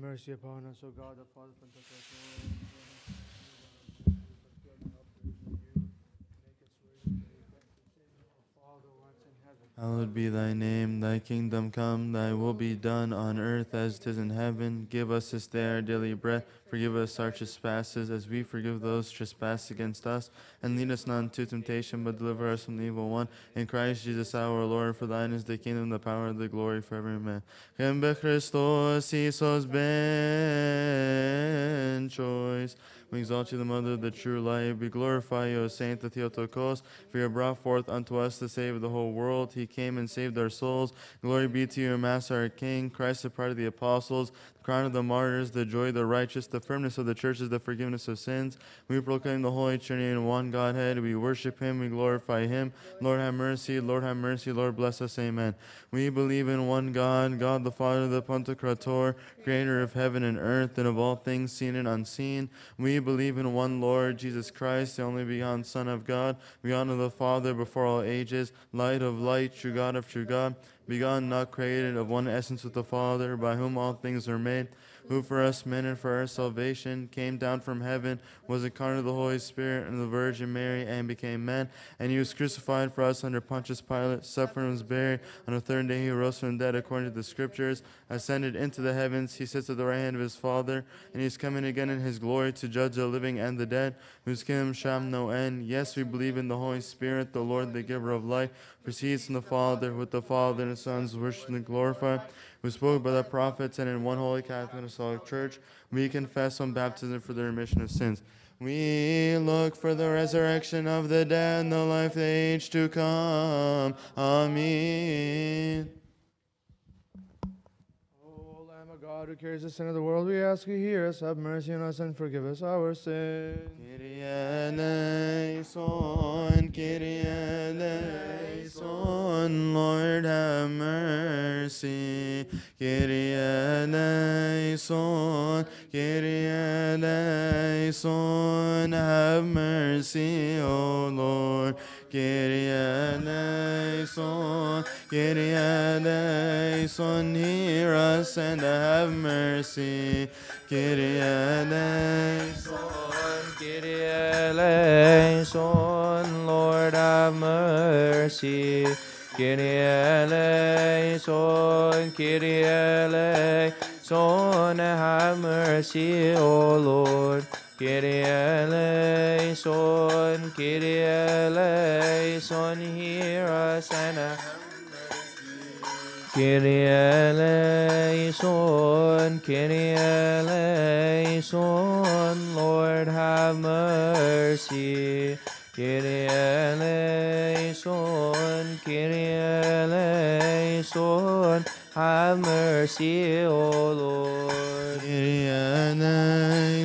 mercy upon us, O God, the Father. Hallowed be thy name, thy kingdom come, thy will be done on earth as it is in heaven. Give us this day our daily bread. Forgive us our trespasses as we forgive those trespass against us. And lead us not into temptation, but deliver us from the evil one. In Christ Jesus our Lord, for thine is the kingdom, the power, and the glory forever. Amen. Gembe Christos, choice. We exalt you, the mother of the true light. We glorify you, O Saint the Theotokos, for you brought forth unto us Savior of the whole world. He came and saved our souls. Glory be to you, Master, our King, Christ, the pride of the apostles, crown of the martyrs, the joy of the righteous, the firmness of the churches, the forgiveness of sins. We proclaim the Holy Trinity in one Godhead. We worship him, we glorify him. Lord, have mercy. Lord, have mercy. Lord, bless us. Amen. We believe in one God, God the Father, the Pantocrator, creator of heaven and earth, and of all things seen and unseen. We believe in one Lord, Jesus Christ, the only begotten Son of God. We honor the Father before all ages, light of light, true God of true God, begotten, not created, of one essence with the Father, by whom all things are made who for us men and for our salvation came down from heaven, was incarnate of the Holy Spirit and the Virgin Mary, and became man. And he was crucified for us under Pontius Pilate, suffered and was buried. On the third day he rose from the dead according to the Scriptures, ascended into the heavens. He sits at the right hand of his Father, and he is coming again in his glory to judge the living and the dead, whose kingdom shall no end. Yes, we believe in the Holy Spirit, the Lord, the giver of life, proceeds from the Father, with the Father and the Son, is worshipped and glorified who spoke by the prophets and in one holy Catholic and Apostolic Church, we confess on baptism for the remission of sins. We look for the resurrection of the dead and the life of the age to come. Amen. O Lamb of God, who carries the sin of the world, we ask you, hear us, have mercy on us, and forgive us our sins. Kyrie eleison, Kyrie eleison, Lord have mercy. Kyrie eleison, Kyrie eleison, have mercy, O Lord. Kyrie eleison, Kyrie eleison, hear us and have mercy. Kyrie eleison. Kyrie eleison, Lord have mercy. Kyrie eleison, Kyrie eleison, have mercy, O Lord. Kyrie eleison, Kyrie eleison, hear us and have Kyrie eleison, Kyrie eleison, Lord have mercy. Kyrie eleison, Kyrie eleison, have mercy, O Lord. Kyrie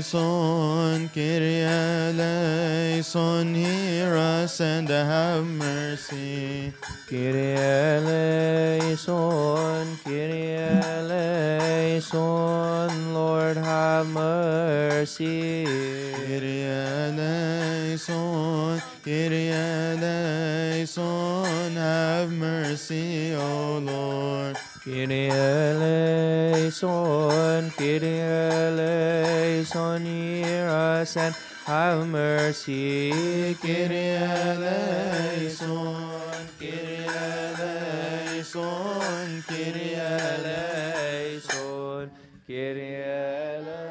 eleison, Kyrie eleison, hear us and have mercy. Kyrie eleison, Kyrie eleison, Lord have mercy. Kyrie eleison, Kyrie eleison, have mercy, O Lord. Kyrie eleison, Kyrie eleison, hear us and have mercy. Kyrie eleison, Kyrie eleison, Kyrie eleison. Kyrie eleison,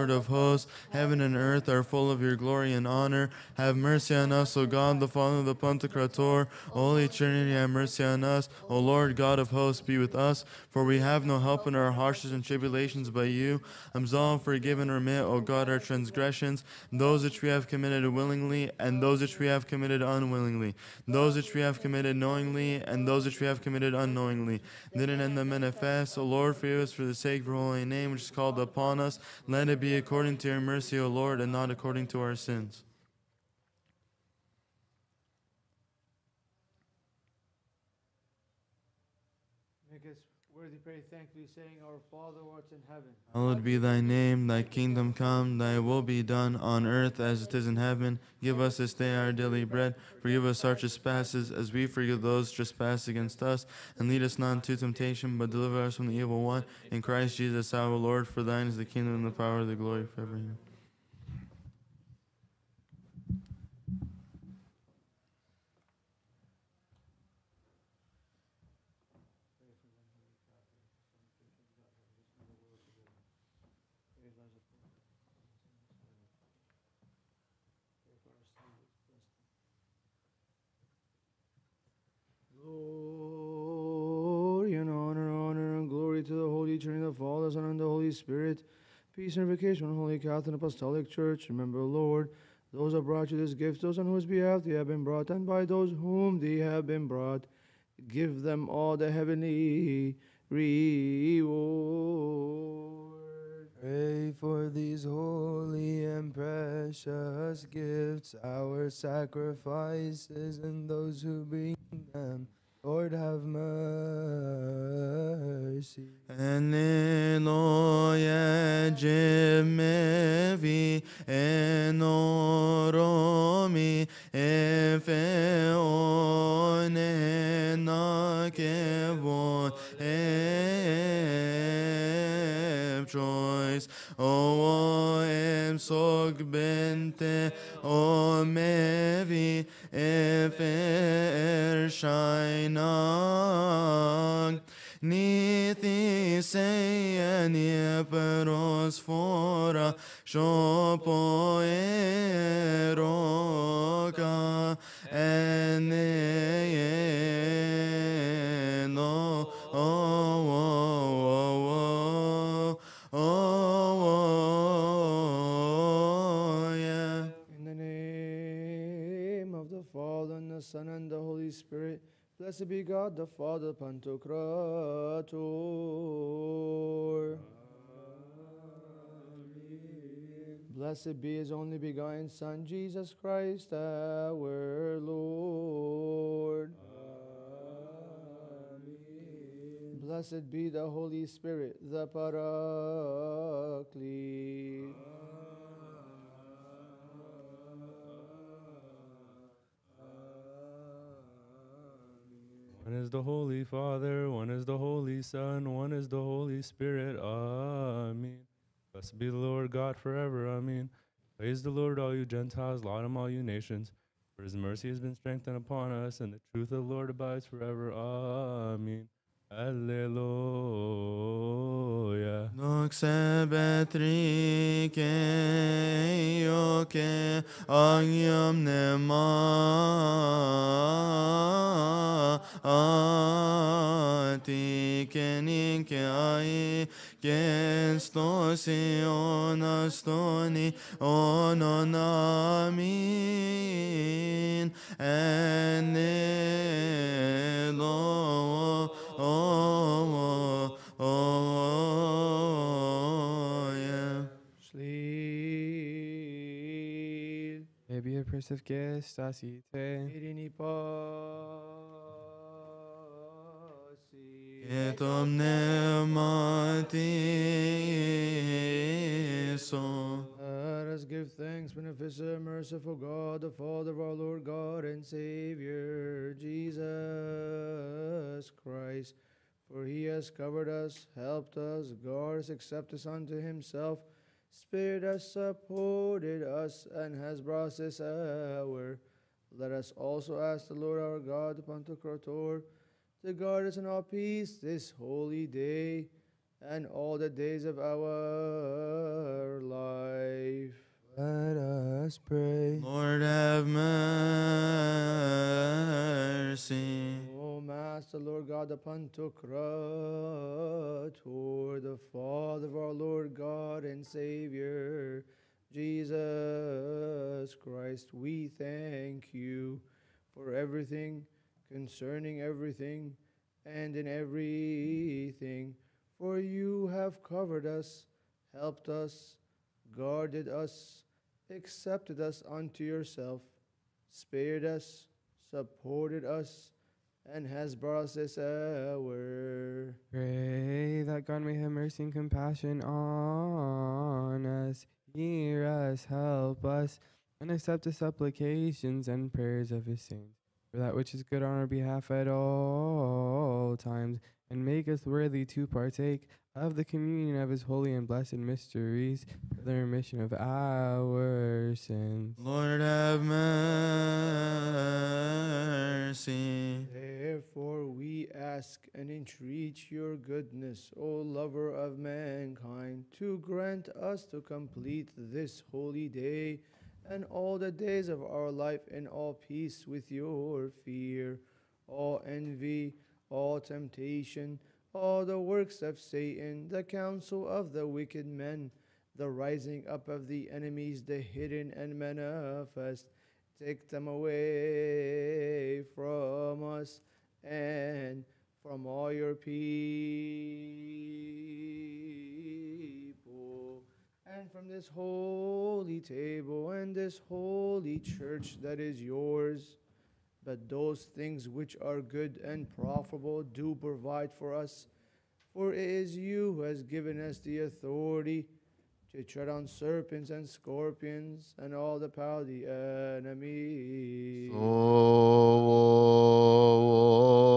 Lord of hosts, heaven and earth are full of your glory and honor. Have mercy on us, O God, the Father, of the Pantocrator. Holy Trinity, have mercy on us. O Lord God of hosts, be with us, for we have no help in our hardships and tribulations but you. Absolve, forgive, and remit, O God, our transgressions, those which we have committed willingly, and those which we have committed unwillingly, those which we have committed knowingly, and those which we have committed unknowingly. Then and in the manifest, O Lord, forgive us for the sake of your holy name, which is called upon us. Let it be according to your mercy, O Lord, and not according to our sins. Make us Worthy saying, Our Father art in heaven. Hallowed be thy name, thy kingdom come, thy will be done on earth as it is in heaven. Give us this day our daily bread. Forgive us our trespasses as we forgive those trespass against us. And lead us not into temptation, but deliver us from the evil one. In Christ Jesus our Lord, for thine is the kingdom and the power and the glory forever. Amen. Glory and honor, honor and glory the Trinity, the Father, Son, and the Holy Spirit. Peace and vacation, Holy Catholic Apostolic Church. Remember, Lord, those who brought you this gift, those on whose behalf they have been brought, and by those whom they have been brought, give them all the heavenly reward. Pray for these holy and precious gifts, our sacrifices, and those who bring them. Lord, have mercy. Alleluia, gemevi, enoromi, efeone, nakevon, choice, o em sogbente, o Spirit, blessed be God, the Father, Pantocrator. Blessed be his only begotten Son, Jesus Christ, our Lord. Blessed be the Holy Spirit, the Paraclete. One is the Holy Father, one is the Holy Son, one is the Holy Spirit. Amen. Blessed be the Lord God forever. Amen. Praise the Lord, all you Gentiles, laud him, all you nations. For his mercy has been strengthened upon us, and the truth of the Lord abides forever. Amen. Αλληλούια. Δόξα Πατρί και Υιό και Άγιο Πνεύμα Άτι και νυν και αΐ και στος αιώνας των αιώνων αμήν εν oh, oh, oh, yeah. Sleep. Maybe a prince of guests, Asite. Irini pasi. Us give thanks, beneficent, merciful God, the Father of our Lord God and Savior, Jesus Christ. For he has covered us, helped us, guarded us, accepted us unto himself, spared us, supported us, and has brought us this hour. Let us also ask the Lord our God, the Pantocrator, to guard us in all peace this holy day and all the days of our life. Let us pray. Lord have mercy. O Master, Lord God, the Pantocrator, the Father of our Lord God and Savior, Jesus Christ, we thank you for everything, concerning everything, and in everything. For you have covered us, helped us, guarded us, accepted us unto yourself, spared us, supported us, and has brought us this hour. Pray that God may have mercy and compassion on us, hear us, help us, and accept the supplications and prayers of his saints. For that which is good on our behalf at all times, and make us worthy to partake of the communion of his holy and blessed mysteries for the remission of our sins. Lord have mercy. Therefore, we ask and entreat your goodness, O lover of mankind, to grant us to complete this holy day and all the days of our life in all peace with your fear, all envy, all temptation, all the works of Satan, the counsel of the wicked men, the rising up of the enemies, the hidden and manifest. Take them away from us and from all your people, and from this holy table and this holy church that is yours. But those things which are good and profitable do provide for us. For it is you who has given us the authority to tread on serpents and scorpions and all the power of the enemy. May oh, oh, oh.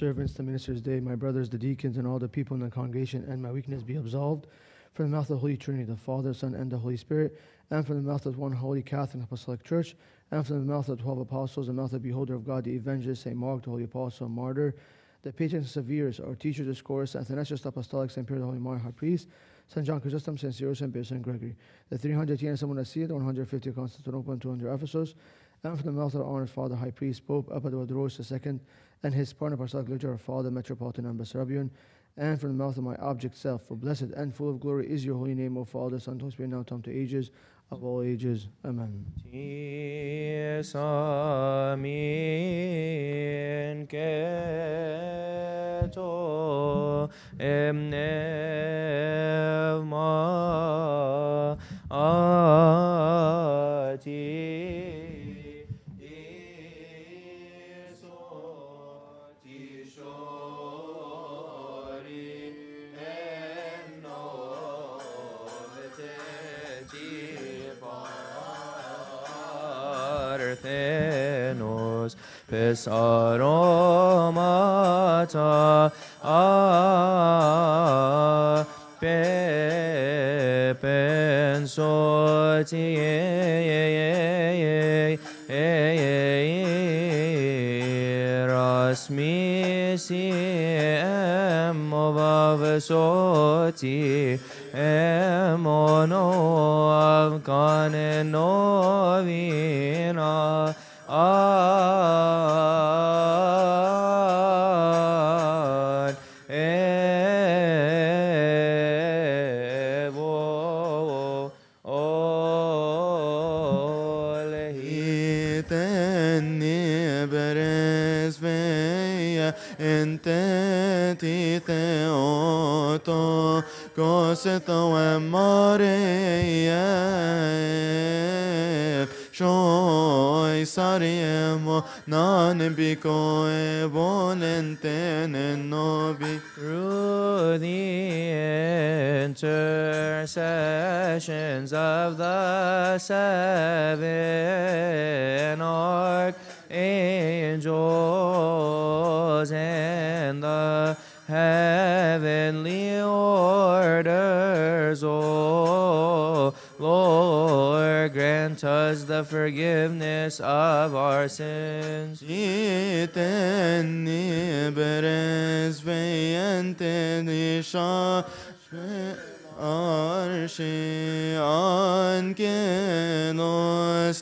Servants, the ministers, they, my brothers, the deacons, and all the people in the congregation, and my weakness be absolved. From the mouth of the Holy Trinity, the Father, Son, and the Holy Spirit, and from the mouth of one holy Catholic Apostolic Church, and from the mouth of twelve apostles, and mouth of the beholder of God, the evangelist, Saint Mark, the holy apostle, and martyr, the patron Severus, our teacher, Dioscorus, Athanasius the Apostolic, Saint Peter, the holy martyr, high priest, Saint John Chrysostom, Saint Cyril, Saint Peter, Saint Gregory, the 300 Tina, Simon Asia, the 150 Constantinople, and 200 Ephesus, and from the mouth of the honored Father, High Priest, Pope Apadorodorus II, and his partner, Liturgy, our Father, Metropolitan and and from the mouth of my object self, for blessed and full of glory is your holy name, O Father, Son, Holy Spirit, now time to ages of all ages. Amen. Tis pes aromata a pe pensoti rasmisi emovavsoti mono avkane novina coseto emareia Shoi sariemo nan biko e volente nobi through the intercessions of the seven archangels grant us the forgiveness of our sins.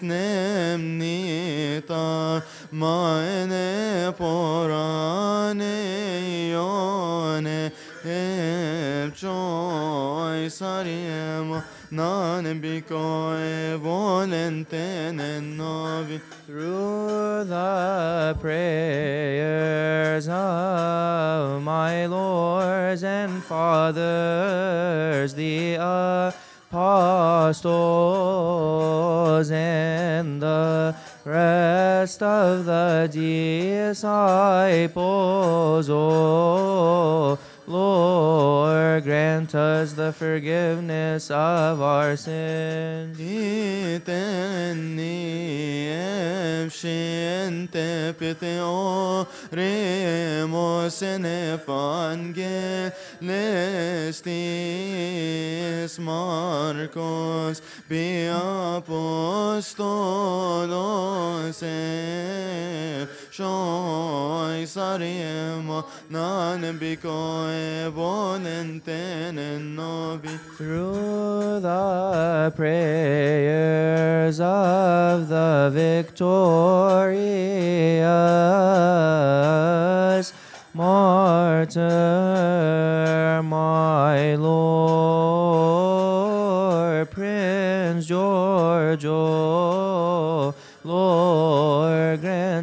Nemnita maene porane non biko e volente novi Through the prayers of my lords and fathers, the apostles and the rest of the disciples, O Lord, grant us the forgiveness of our sins. Marcos bi apostolos saremo nan biko e volente novi Through the prayers of the victorious martyr, my Lord,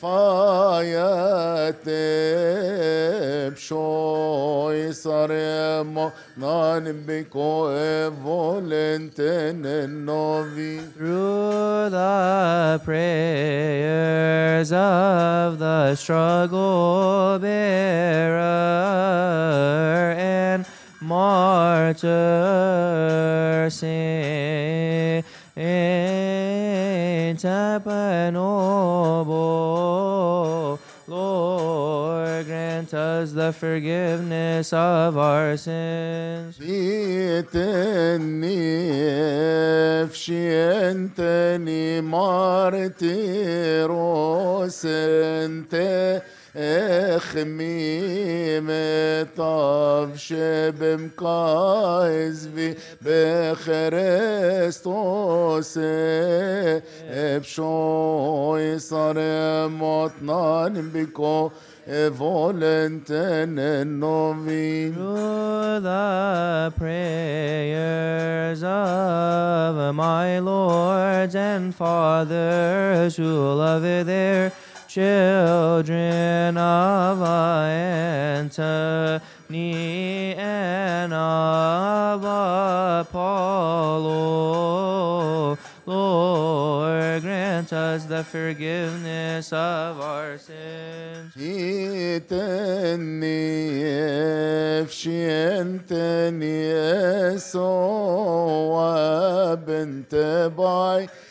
fayate pshoi saremo nan biko e volente novi. Through the prayers of the struggle bearer and martyr Saint Tapanobo, Lord, grant us the forgiveness of our sins. Ente echmi metav shebemkaizvi bechrestos epshoi saremot nan biko volenten novin Through the prayers of my lords and fathers who love their children of Antony and of Apollo, Lord, grant us the forgiveness of our sins.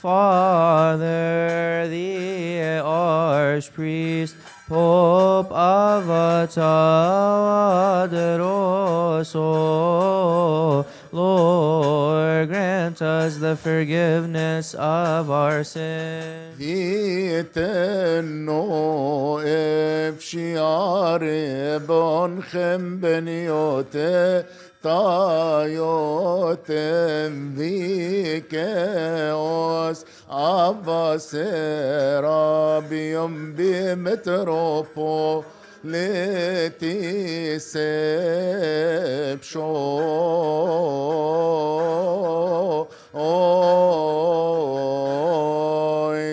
Father, the Archpriest, Pope Avataroso, Lord, grant us the forgiveness of our sins. طايوتم ديكاوس عباس رابيوم بمتروبو لتسبشو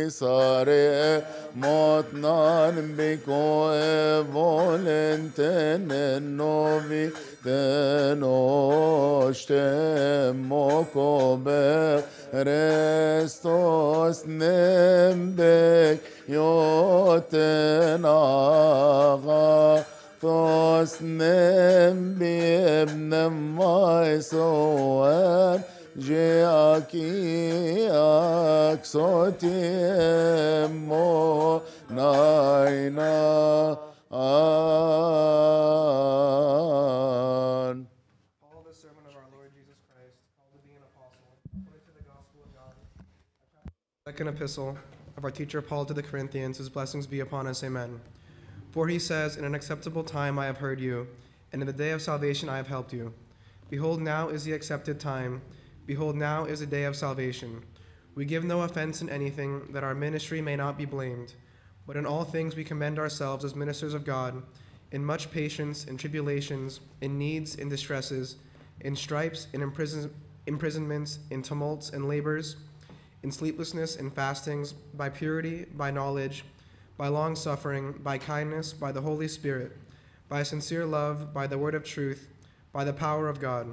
صاري Matnarmbiko är valentenen och vikten och stämmak och bärestas nämnbäck joten aga tos nämnbebnem vajsoen maisoem Jeaki aksotiemo naina an. Paul, the servant of our Lord Jesus Christ, called to be an apostle, according to the gospel of God. Second epistle of our teacher Paul to the Corinthians, his blessings be upon us, amen. For he says, In an acceptable time I have heard you, and in the day of salvation I have helped you. Behold, now is the accepted time. Behold, now is a day of salvation. We give no offense in anything, that our ministry may not be blamed. But in all things we commend ourselves as ministers of God, in much patience, in tribulations, in needs, in distresses, in stripes, in imprison- imprisonments, in tumults and labors, in sleeplessness in fastings, by purity, by knowledge, by long suffering, by kindness, by the Holy Spirit, by sincere love, by the word of truth, by the power of God,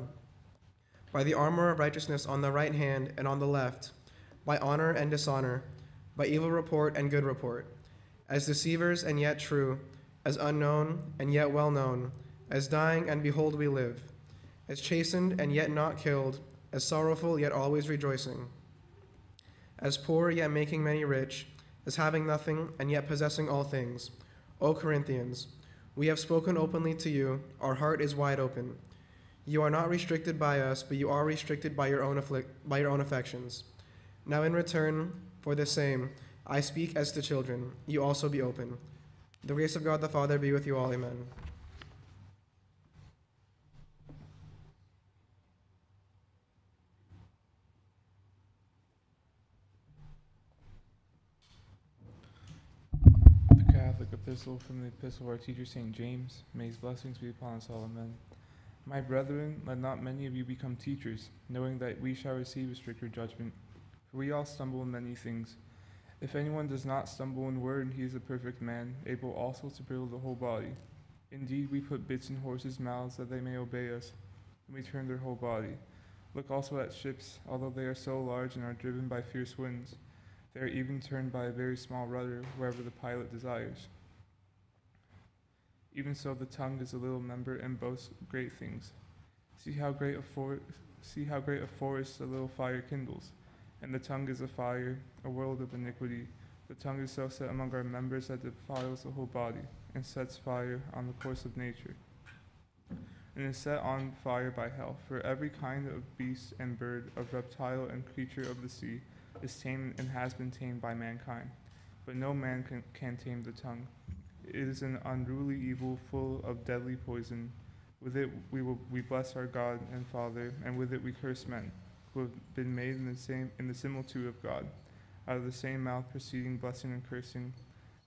by the armor of righteousness on the right hand and on the left, by honor and dishonor, by evil report and good report, as deceivers and yet true, as unknown and yet well known, as dying and behold we live, as chastened and yet not killed, as sorrowful yet always rejoicing, as poor yet making many rich, as having nothing and yet possessing all things. O Corinthians, we have spoken openly to you, our heart is wide open. You are not restricted by us, but you are restricted by your own afflic- by your own affections. Now in return for the same, I speak as to children, you also be open. The grace of God the Father be with you all, amen. The Catholic Epistle from the Epistle of our teacher St. James. May his blessings be upon us all. Amen. My brethren, let not many of you become teachers, knowing that we shall receive a stricter judgment. For we all stumble in many things. If anyone does not stumble in word, he is a perfect man, able also to build the whole body. Indeed, we put bits in horses' mouths that they may obey us, and we turn their whole body. Look also at ships, although they are so large and are driven by fierce winds. They are even turned by a very small rudder wherever the pilot desires. Even so, the tongue is a little member and boasts great things. See how great a for- see how great a forest a little fire kindles, and the tongue is a fire, a world of iniquity. The tongue is so set among our members that defiles the whole body, and sets fire on the course of nature, and is set on fire by hell. For every kind of beast and bird, of reptile and creature of the sea, is tamed and has been tamed by mankind. But no man can, can tame the tongue. It is an unruly evil full of deadly poison. With it we will we bless our God and Father, and with it we curse men, who have been made in the same in the similitude of God. Out of the same mouth proceeding blessing and cursing.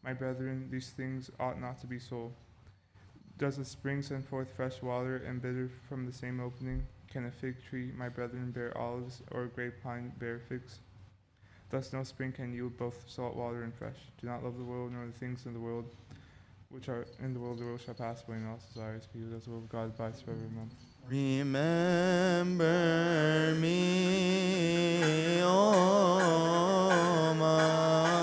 My brethren, these things ought not to be so. Does a spring send forth fresh water and bitter from the same opening? Can a fig tree, my brethren, bear olives, or a grapevine bear figs? Thus no spring can yield both salt water and fresh. Do not love the world nor the things in the world, which are in the world. The world shall pass away, and its desires. Be with us, will of God abides forever. Amen. Remember me, O my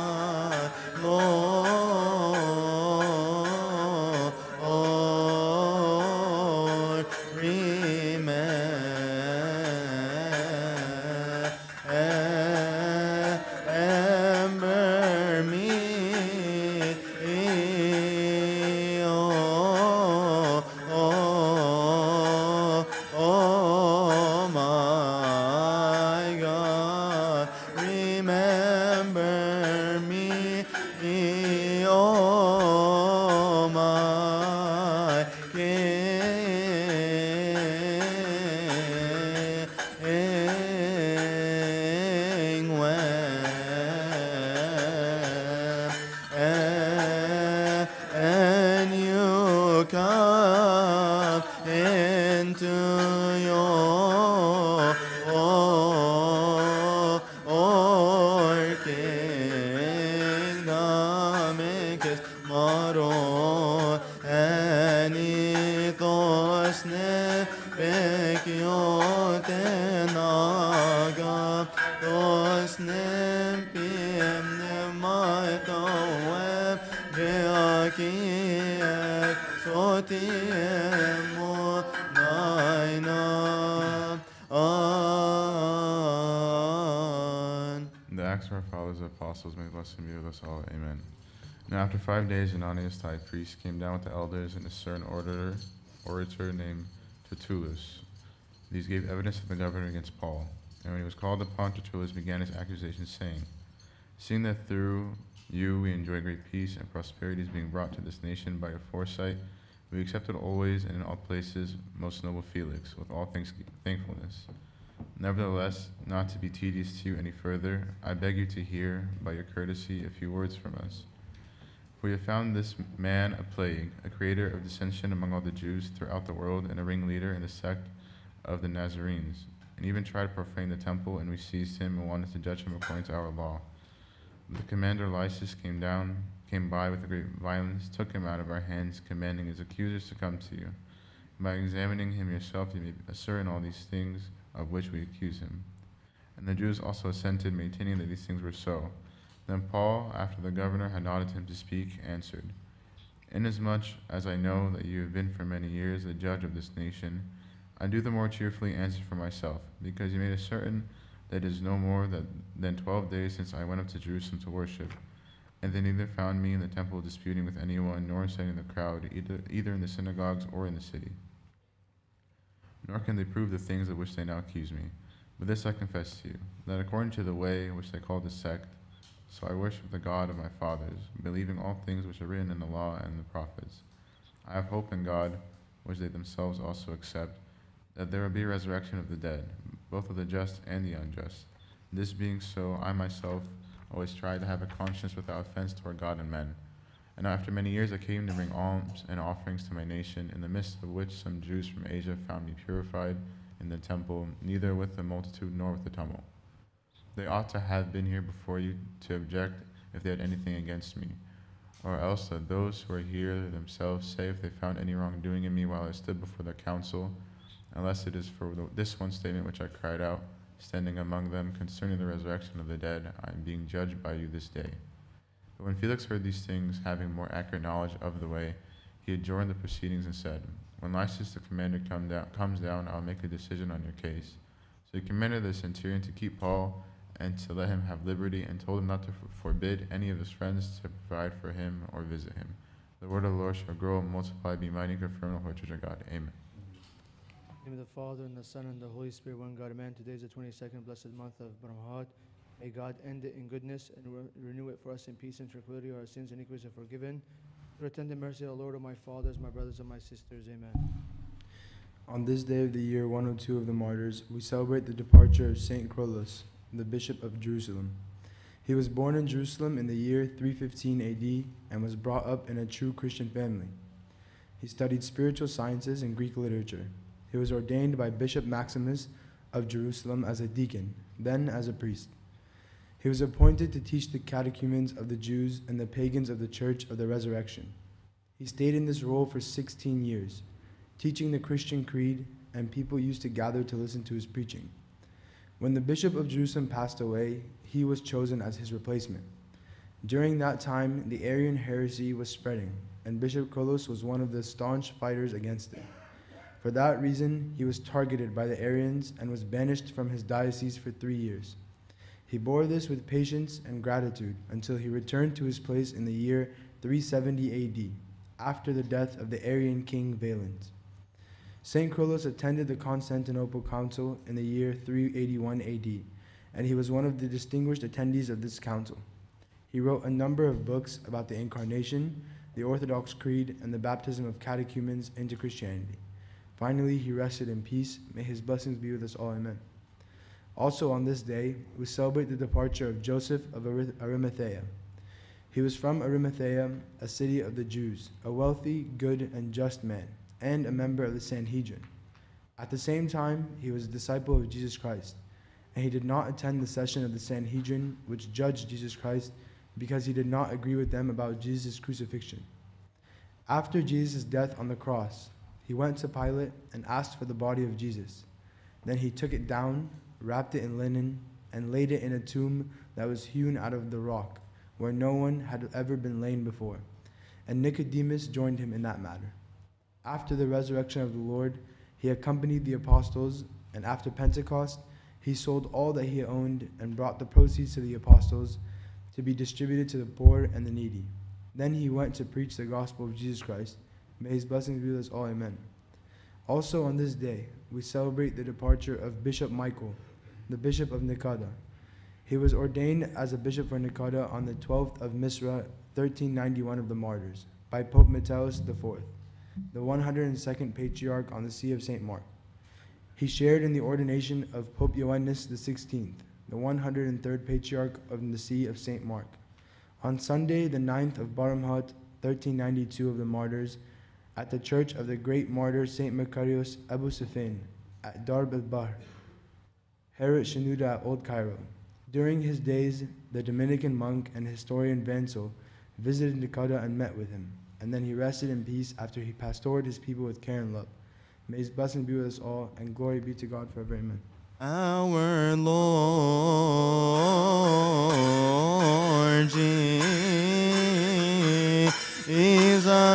us all. Amen. Now after five days, Ananias the high priest came down with the elders and a certain orator, orator named Tertullus. These gave evidence to the governor against Paul. And when he was called upon, Tertullus began his accusation, saying, Seeing that through you we enjoy great peace and prosperity is being brought to this nation by your foresight, we accepted always and in all places most noble Felix, with all thanks- thankfulness. Nevertheless, not to be tedious to you any further, I beg you to hear, by your courtesy, a few words from us. We have found this man a plague, a creator of dissension among all the Jews throughout the world, and a ringleader in the sect of the Nazarenes, and even tried to profane the temple, and we seized him and wanted to judge him according to our law. The commander Lysias came down, came by with great violence, took him out of our hands, commanding his accusers to come to you. By examining him yourself, you may ascertain all these things of which we accuse him. And the Jews also assented, maintaining that these things were so. Then Paul, after the governor had nodded him to speak, answered, Inasmuch as I know that you have been for many years the judge of this nation, I do the more cheerfully answer for myself, because you made it certain that it is no more that, than twelve days since I went up to Jerusalem to worship, and they neither found me in the temple disputing with anyone, nor sitting in the crowd, either, either in the synagogues or in the city. Nor can they prove the things of which they now accuse me. But this I confess to you, that according to the way which they call the sect, so I worship the God of my fathers, believing all things which are written in the law and the prophets. I have hope in God, which they themselves also accept, that there will be a resurrection of the dead, both of the just and the unjust. This being so, I myself always try to have a conscience without offense toward God and men. And after many years I came to bring alms and offerings to my nation, in the midst of which some Jews from Asia found me purified in the temple, neither with the multitude nor with the tumult. They ought to have been here before you to object if they had anything against me, or else that those who are here themselves say if they found any wrongdoing in me while I stood before the council, unless it is for the, this one statement which I cried out, standing among them concerning the resurrection of the dead, I am being judged by you this day. But when Felix heard these things, having more accurate knowledge of the way, he adjourned the proceedings and said, When Lysias the commander come down, comes down, I'll make a decision on your case. So he commanded the centurion to keep Paul and to let him have liberty, and told him not to forbid any of his friends to provide for him or visit him. The word of the Lord shall grow and multiply, be mighty, and confirm the Holy Church of God. Amen. In the name of the Father, and the Son, and the Holy Spirit, one God, Amen. Today is the 22nd blessed month of Baramhat. May God end it in goodness and re- renew it for us in peace and tranquility. Our sins and iniquities are forgiven. Through the mercy of the Lord of my fathers, my brothers, and my sisters. Amen. On this day of the year 102 of the martyrs, we celebrate the departure of Saint Kyrillos, the Bishop of Jerusalem. He was born in Jerusalem in the year 315 AD and was brought up in a true Christian family. He studied spiritual sciences and Greek literature. He was ordained by Bishop Maximus of Jerusalem as a deacon, then as a priest. He was appointed to teach the catechumens of the Jews and the pagans of the Church of the Resurrection. He stayed in this role for 16 years, teaching the Christian creed, and people used to gather to listen to his preaching. When the Bishop of Jerusalem passed away, he was chosen as his replacement. During that time, the Arian heresy was spreading, and Bishop Kyrillos was one of the staunch fighters against it. For that reason, he was targeted by the Arians and was banished from his diocese for three years. He bore this with patience and gratitude until he returned to his place in the year 370 AD, after the death of the Arian king Valens. St. Kyrillos attended the Constantinople Council in the year 381 AD, and he was one of the distinguished attendees of this council. He wrote a number of books about the Incarnation, the Orthodox Creed, and the baptism of catechumens into Christianity. Finally, he rested in peace. May his blessings be with us all. Amen. Also, on this day, we celebrate the departure of Joseph of Ari- Arimathea. He was from Arimathea, a city of the Jews, a wealthy, good, and just man, and a member of the Sanhedrin. At the same time, he was a disciple of Jesus Christ, and he did not attend the session of the Sanhedrin which judged Jesus Christ because he did not agree with them about Jesus' crucifixion. After Jesus' death on the cross, he went to Pilate and asked for the body of Jesus. Then he took it down, wrapped it in linen, and laid it in a tomb that was hewn out of the rock, where no one had ever been lain before. And Nicodemus joined him in that matter. After the resurrection of the Lord, he accompanied the apostles, and after Pentecost, he sold all that he owned and brought the proceeds to the apostles to be distributed to the poor and the needy. Then he went to preach the gospel of Jesus Christ. May his blessings be with us all. Amen. Also on this day, we celebrate the departure of Bishop Michael, the Bishop of Nicosia. He was ordained as a bishop for Nicosia on the 12th of Misra, 1391 of the Martyrs, by Pope Metellus IV, the 102nd Patriarch on the See of St. Mark. He shared in the ordination of Pope Ioannis XVI, the 103rd Patriarch of the See of St. Mark. On Sunday, the 9th of Baramhat, 1392 of the Martyrs, at the church of the great martyr St. Mercurius Abu Sefein at Darb el Bahr, Herat Shenouda at Old Cairo. During his days, the Dominican monk and historian Vansleb visited Nicosia and met with him, and then he rested in peace after he pastored his people with care and love. May his blessing be with us all, and glory be to God forever. Amen. Our Lord Jesus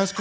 Christ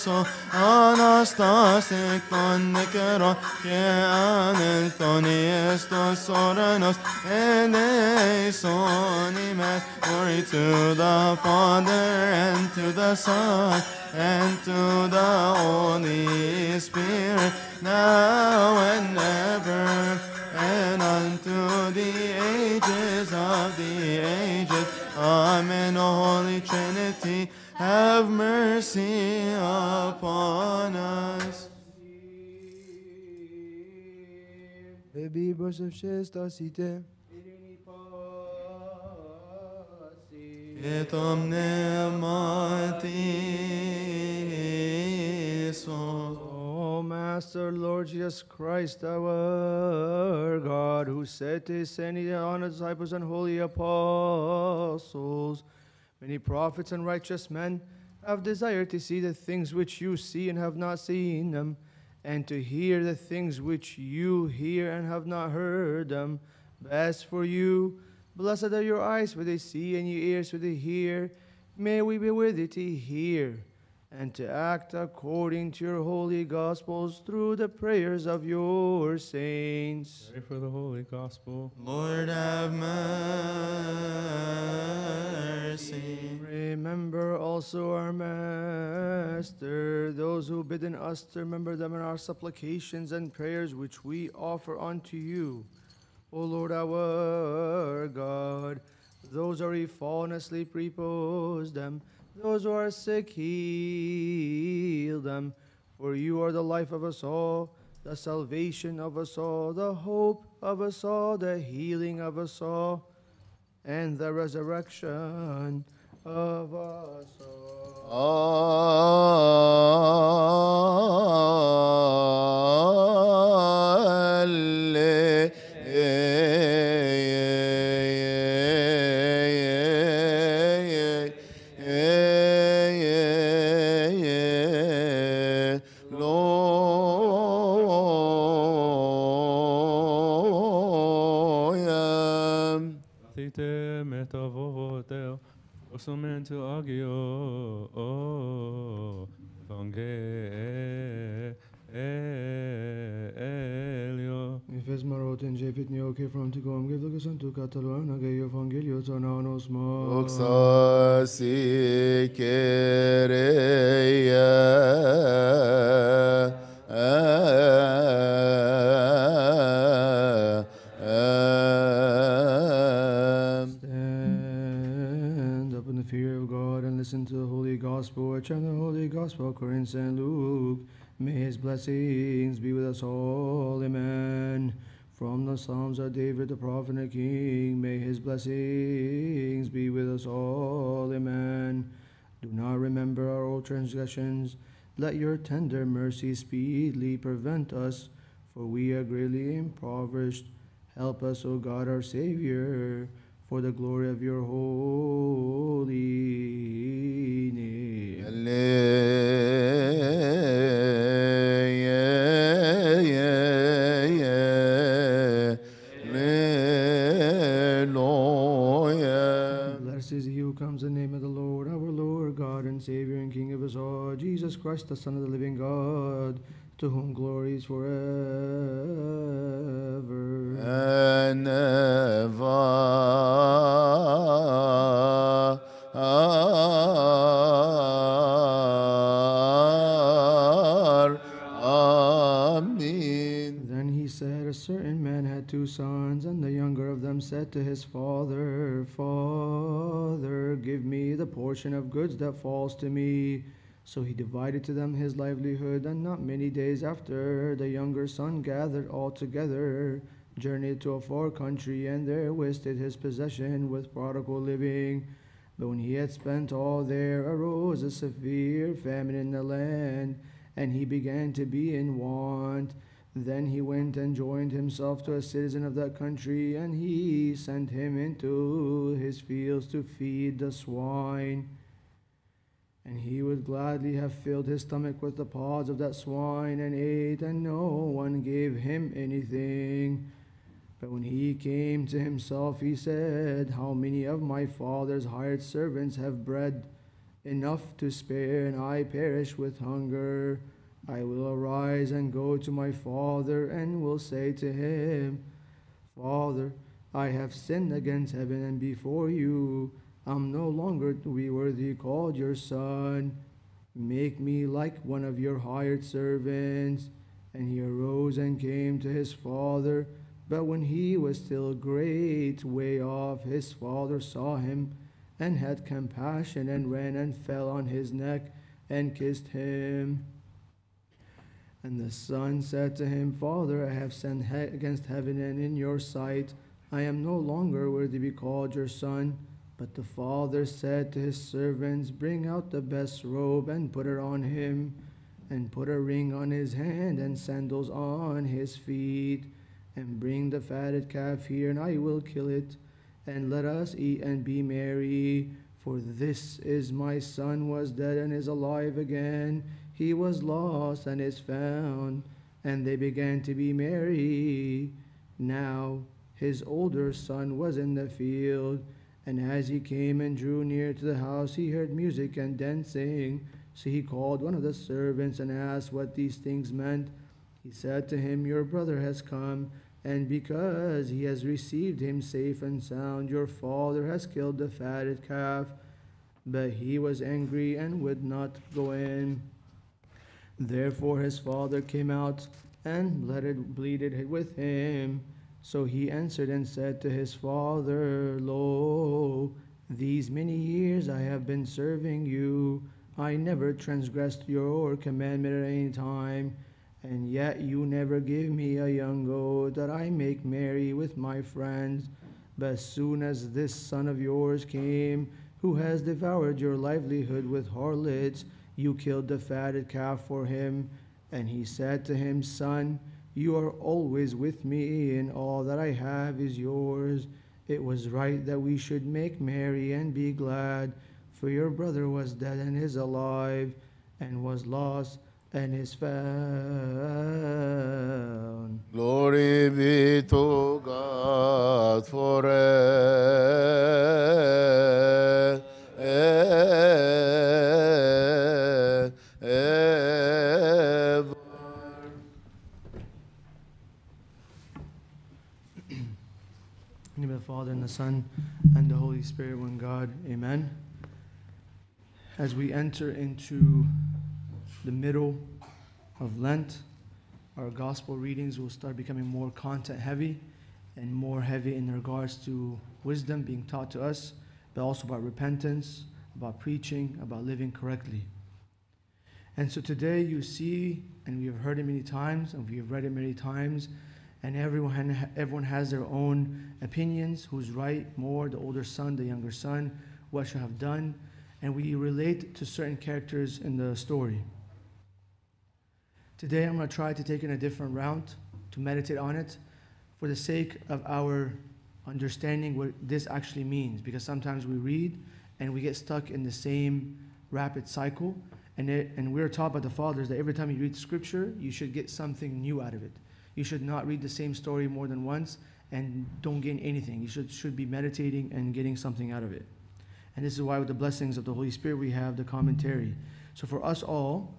Athanatos, Anastasik, Tonnikera, Kean, Tony, Estos, Oranos, Eleisonimes, glory to the Father, and to the Son, and to the Of Shestasite. Et omnematis O oh, Master Lord Jesus Christ, our God, who said to his saints on disciples and holy apostles, many prophets and righteous men have desired to see the things which you see and have not seen them, and to hear the things which you hear and have not heard them. Best for you, blessed are your eyes for they see, and your ears for they hear. May we be worthy to hear and to act according to your holy gospels through the prayers of your saints. Pray for the holy gospel. Lord have mercy. Remember also our Master, those who bidden us to remember them in our supplications and prayers which we offer unto you. O Lord our God, those who are fallen asleep, repose them. Those who are sick, heal them. For you are the life of us all, the salvation of us all, the hope of us all, the healing of us all, and the resurrection of us all. magio vange elio. Nifes marotin ġefit njoki from tikom gif duki santu katalwana gejo vangelio tananos ma. Oksa si kere. Gospel according to St. Luke. May his blessings be with us all. Amen. From the Psalms of David, the prophet and king, may his blessings be with us all. Amen. Do not remember our old transgressions. Let your tender mercy speedily prevent us, for we are greatly impoverished. Help us, O God, our Savior, for the glory of your holy name. Blessed is he who comes in the name of the Lord, our Lord, God and Savior and King of us all, Jesus Christ, the Son of the living God, to whom glory is forever. and ever. To his father, Father, give me the portion of goods that falls to me. So he divided to them his livelihood, and not many days after, the younger son gathered all together, journeyed to a far country, and there wasted his possession with prodigal living. But when he had spent all there, arose a severe famine in the land, and he began to be in want. Then he went and joined himself to a citizen of that country, and he sent him into his fields to feed the swine. And he would gladly have filled his stomach with the pods of that swine and ate, and no one gave him anything. But when he came to himself, he said, How many of my father's hired servants have bread enough to spare, and I perish with hunger? I will arise and go to my father, and will say to him, Father, I have sinned against heaven and before you. I'm no longer to be worthy called your son. Make me like one of your hired servants. And he arose and came to his father. But when he was still a great way off, his father saw him and had compassion and ran and fell on his neck and kissed him. And the son said to him, Father, I have sinned he- against heaven and in your sight. I am no longer worthy to be called your son. But the father said to his servants, Bring out the best robe and put it on him, and put a ring on his hand and sandals on his feet. And bring the fatted calf here, and I will kill it. And let us eat and be merry. For this is my son was dead and is alive again. He was lost and is found. And they began to be merry. Now his older son was in the field. And as he came and drew near to the house, he heard music and dancing. So he called one of the servants and asked what these things meant. He said to him, Your brother has come, and because he has received him safe and sound, your father has killed the fatted calf. But he was angry and would not go in. Therefore his father came out and bleated, bleated with him. So he answered and said to his father, Lo, these many years I have been serving you. I never transgressed your commandment at any time, and yet you never give me a young goat that I make merry with my friends. But as soon as this son of yours came, who has devoured your livelihood with harlots, you killed the fatted calf for him. And he said to him, Son, you are always with me, and all that I have is yours. It was right that we should make merry and be glad, for your brother was dead and is alive, and was lost and is found. Glory be to God forever. Son, and the Holy Spirit, one God. Amen. As we enter into the middle of Lent, our gospel readings will start becoming more content heavy and more heavy in regards to wisdom being taught to us, but also about repentance, about preaching, about living correctly. And so today you see, and we have heard it many times, and we have read it many times, and everyone, everyone has their own opinions who's right more, the older son, the younger son, what should have done, and we relate to certain characters in the story. Today I'm going to try to take in a different route to meditate on it for the sake of our understanding what this actually means, because sometimes we read and we get stuck in the same rapid cycle. And, it, and we're taught by the fathers that every time you read scripture, you should get something new out of it. You should not read the same story more than once and don't gain anything. You should, should be meditating and getting something out of it. And this is why, with the blessings of the Holy Spirit, we have the commentary. So, for us all,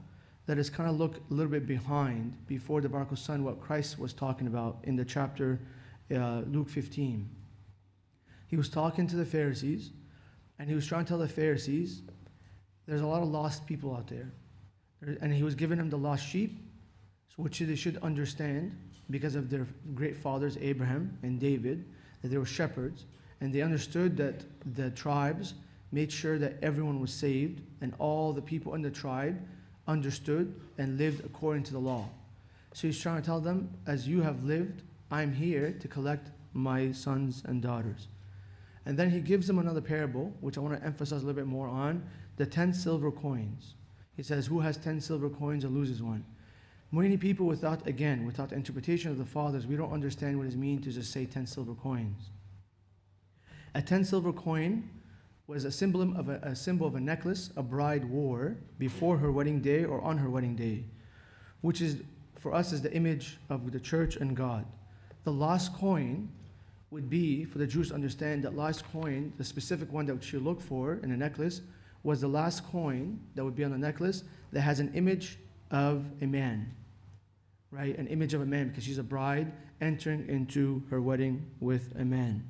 let us kind of look a little bit behind before the Baruch Son, what Christ was talking about in the chapter uh, Luke 15. He was talking to the Pharisees, and he was trying to tell the Pharisees there's a lot of lost people out there. And he was giving them the lost sheep, which they should understand because of their great fathers, Abraham and David, that they were shepherds. And they understood that the tribes made sure that everyone was saved, and all the people in the tribe understood and lived according to the law. So he's trying to tell them, as you have lived, I'm here to collect my sons and daughters. And then he gives them another parable, which I want to emphasize a little bit more on the 10 silver coins. He says, Who has 10 silver coins and loses one? Many people, without, again, without interpretation of the fathers, we don't understand what it means to just say 10 silver coins. A 10 silver coin was a symbol of a, a, symbol of a necklace a bride wore before her wedding day or on her wedding day, which is for us is the image of the church and God. The lost coin would be for the Jews to understand that lost coin, the specific one that she looked for in a necklace, was the last coin that would be on the necklace that has an image of a man, right? An image of a man because she's a bride entering into her wedding with a man.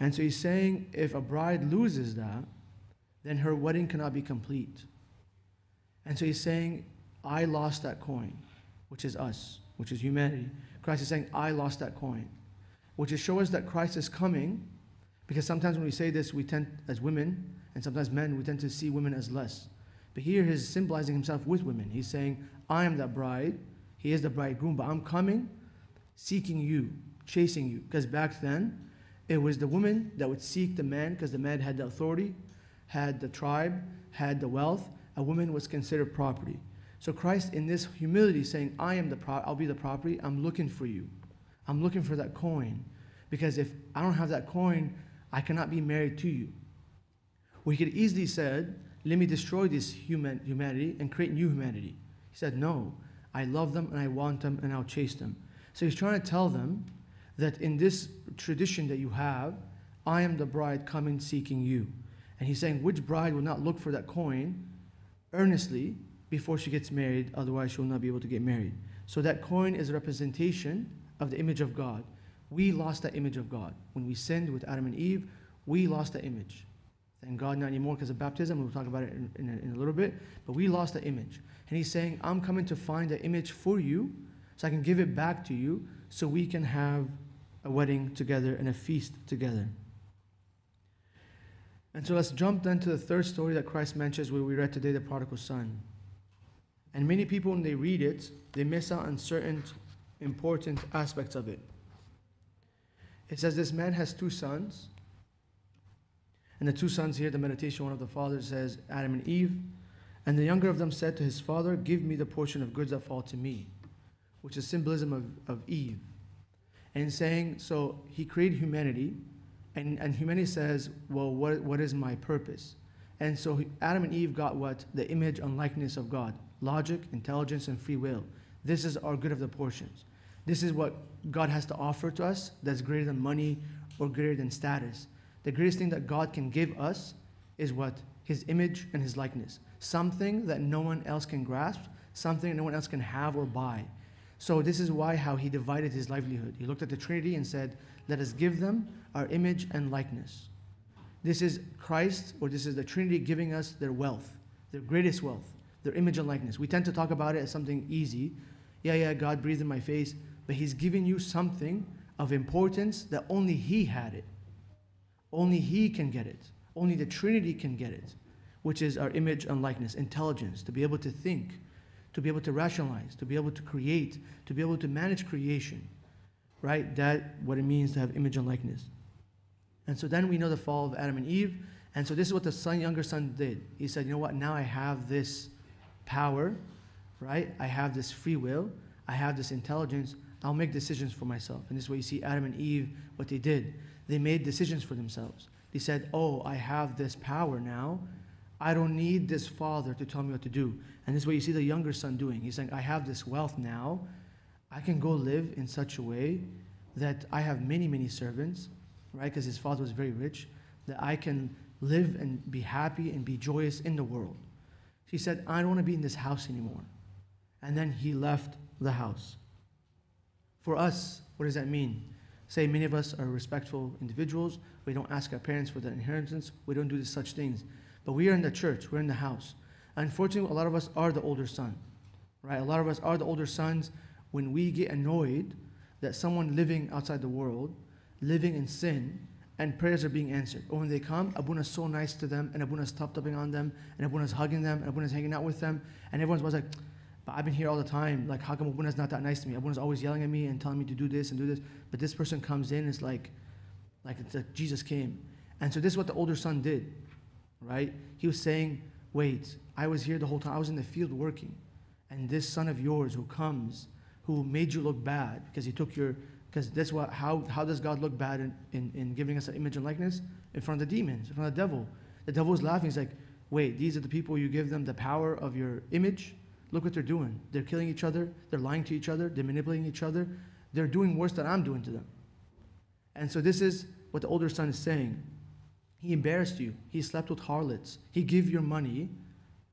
And so he's saying if a bride loses that, then her wedding cannot be complete. And so he's saying, I lost that coin, which is us, which is humanity. Christ is saying, I lost that coin, which is show us that Christ is coming, because sometimes when we say this, we tend, as women, and sometimes men, we tend to see women as less. But here he's symbolizing himself with women. He's saying, I am that bride. He is the bridegroom, but I'm coming, seeking you, chasing you. Because back then, it was the woman that would seek the man because the man had the authority, had the tribe, had the wealth. A woman was considered property. So Christ, in this humility, saying, "I am the pro- I'll be the property. I'm looking for you. I'm looking for that coin, because if I don't have that coin, I cannot be married to you." We could easily said, "Let me destroy this human humanity and create new humanity." He said, "No, I love them and I want them and I'll chase them." So he's trying to tell them that in this tradition that you have, I am the bride coming seeking you. And he's saying, which bride will not look for that coin earnestly before she gets married, otherwise she will not be able to get married. So that coin is a representation of the image of God. We lost that image of God. When we sinned with Adam and Eve, we lost that image. Thank God not anymore because of baptism. We'll talk about it in, in, a, in a little bit. But we lost the image. And he's saying, I'm coming to find the image for you so I can give it back to you so we can have a wedding together and a feast together. And so let's jump then to the third story that Christ mentions where we read today, the prodigal son. And many people, when they read it, they miss out on certain important aspects of it. It says this man has two sons. And the two sons here, the meditation, one of the fathers says, Adam and Eve. And the younger of them said to his father, Give me the portion of goods that fall to me, which is symbolism of, of Eve and saying, so he created humanity, and, and humanity says, well, what, what is my purpose? And so Adam and Eve got what? The image and likeness of God logic, intelligence, and free will. This is our good of the portions. This is what God has to offer to us that's greater than money or greater than status. The greatest thing that God can give us is what? His image and his likeness. Something that no one else can grasp, something no one else can have or buy. So this is why how he divided his livelihood. He looked at the Trinity and said, "Let us give them our image and likeness." This is Christ, or this is the Trinity giving us their wealth, their greatest wealth, their image and likeness. We tend to talk about it as something easy. Yeah, yeah, God breathed in my face, but He's giving you something of importance that only He had it. Only He can get it. Only the Trinity can get it, which is our image and likeness, intelligence, to be able to think, to be able to rationalize, to be able to create, to be able to manage creation. Right? That what it means to have image and likeness. And so then we know the fall of Adam and Eve. And so this is what the son, younger son did. He said, you know what? Now I have this power, right? I have this free will. I have this intelligence. I'll make decisions for myself. And this is what you see Adam and Eve, what they did. They made decisions for themselves. They said, oh, I have this power now. I don't need this father to tell me what to do. And this is what you see the younger son doing. He's saying, I have this wealth now. I can go live in such a way that I have many, many servants right? Because his father was very rich, that I can live and be happy and be joyous in the world. He said, I don't want to be in this house anymore. And then he left the house. For us, what does that mean? Say, many of us are respectful individuals. We don't ask our parents for the inheritance. We don't do such things. But we are in the church, we're in the house. Unfortunately, a lot of us are the older son, right? A lot of us are the older sons when we get annoyed that someone living outside the world living in sin and prayers are being answered. Or when they come, Abuna's so nice to them, and Abuna's top topping on them, and Abuna's hugging them, and Abuna's hanging out with them, and everyone's was like, but I've been here all the time. Like, how come Abuna's not that nice to me? Abuna's always yelling at me and telling me to do this and do this. But this person comes in, it's like, like it's like Jesus came. And so this is what the older son did, right? He was saying, wait, I was here the whole time. I was in the field working. And this son of yours who comes, who made you look bad because he took your because that's what how, how does God look bad in, in, in giving us an image and likeness? In front of the demons, in front of the devil. The devil is laughing. He's like, wait, these are the people you give them the power of your image? Look what they're doing. They're killing each other, they're lying to each other, they're manipulating each other, they're doing worse than I'm doing to them. And so this is what the older son is saying. He embarrassed you. He slept with harlots. He gave your money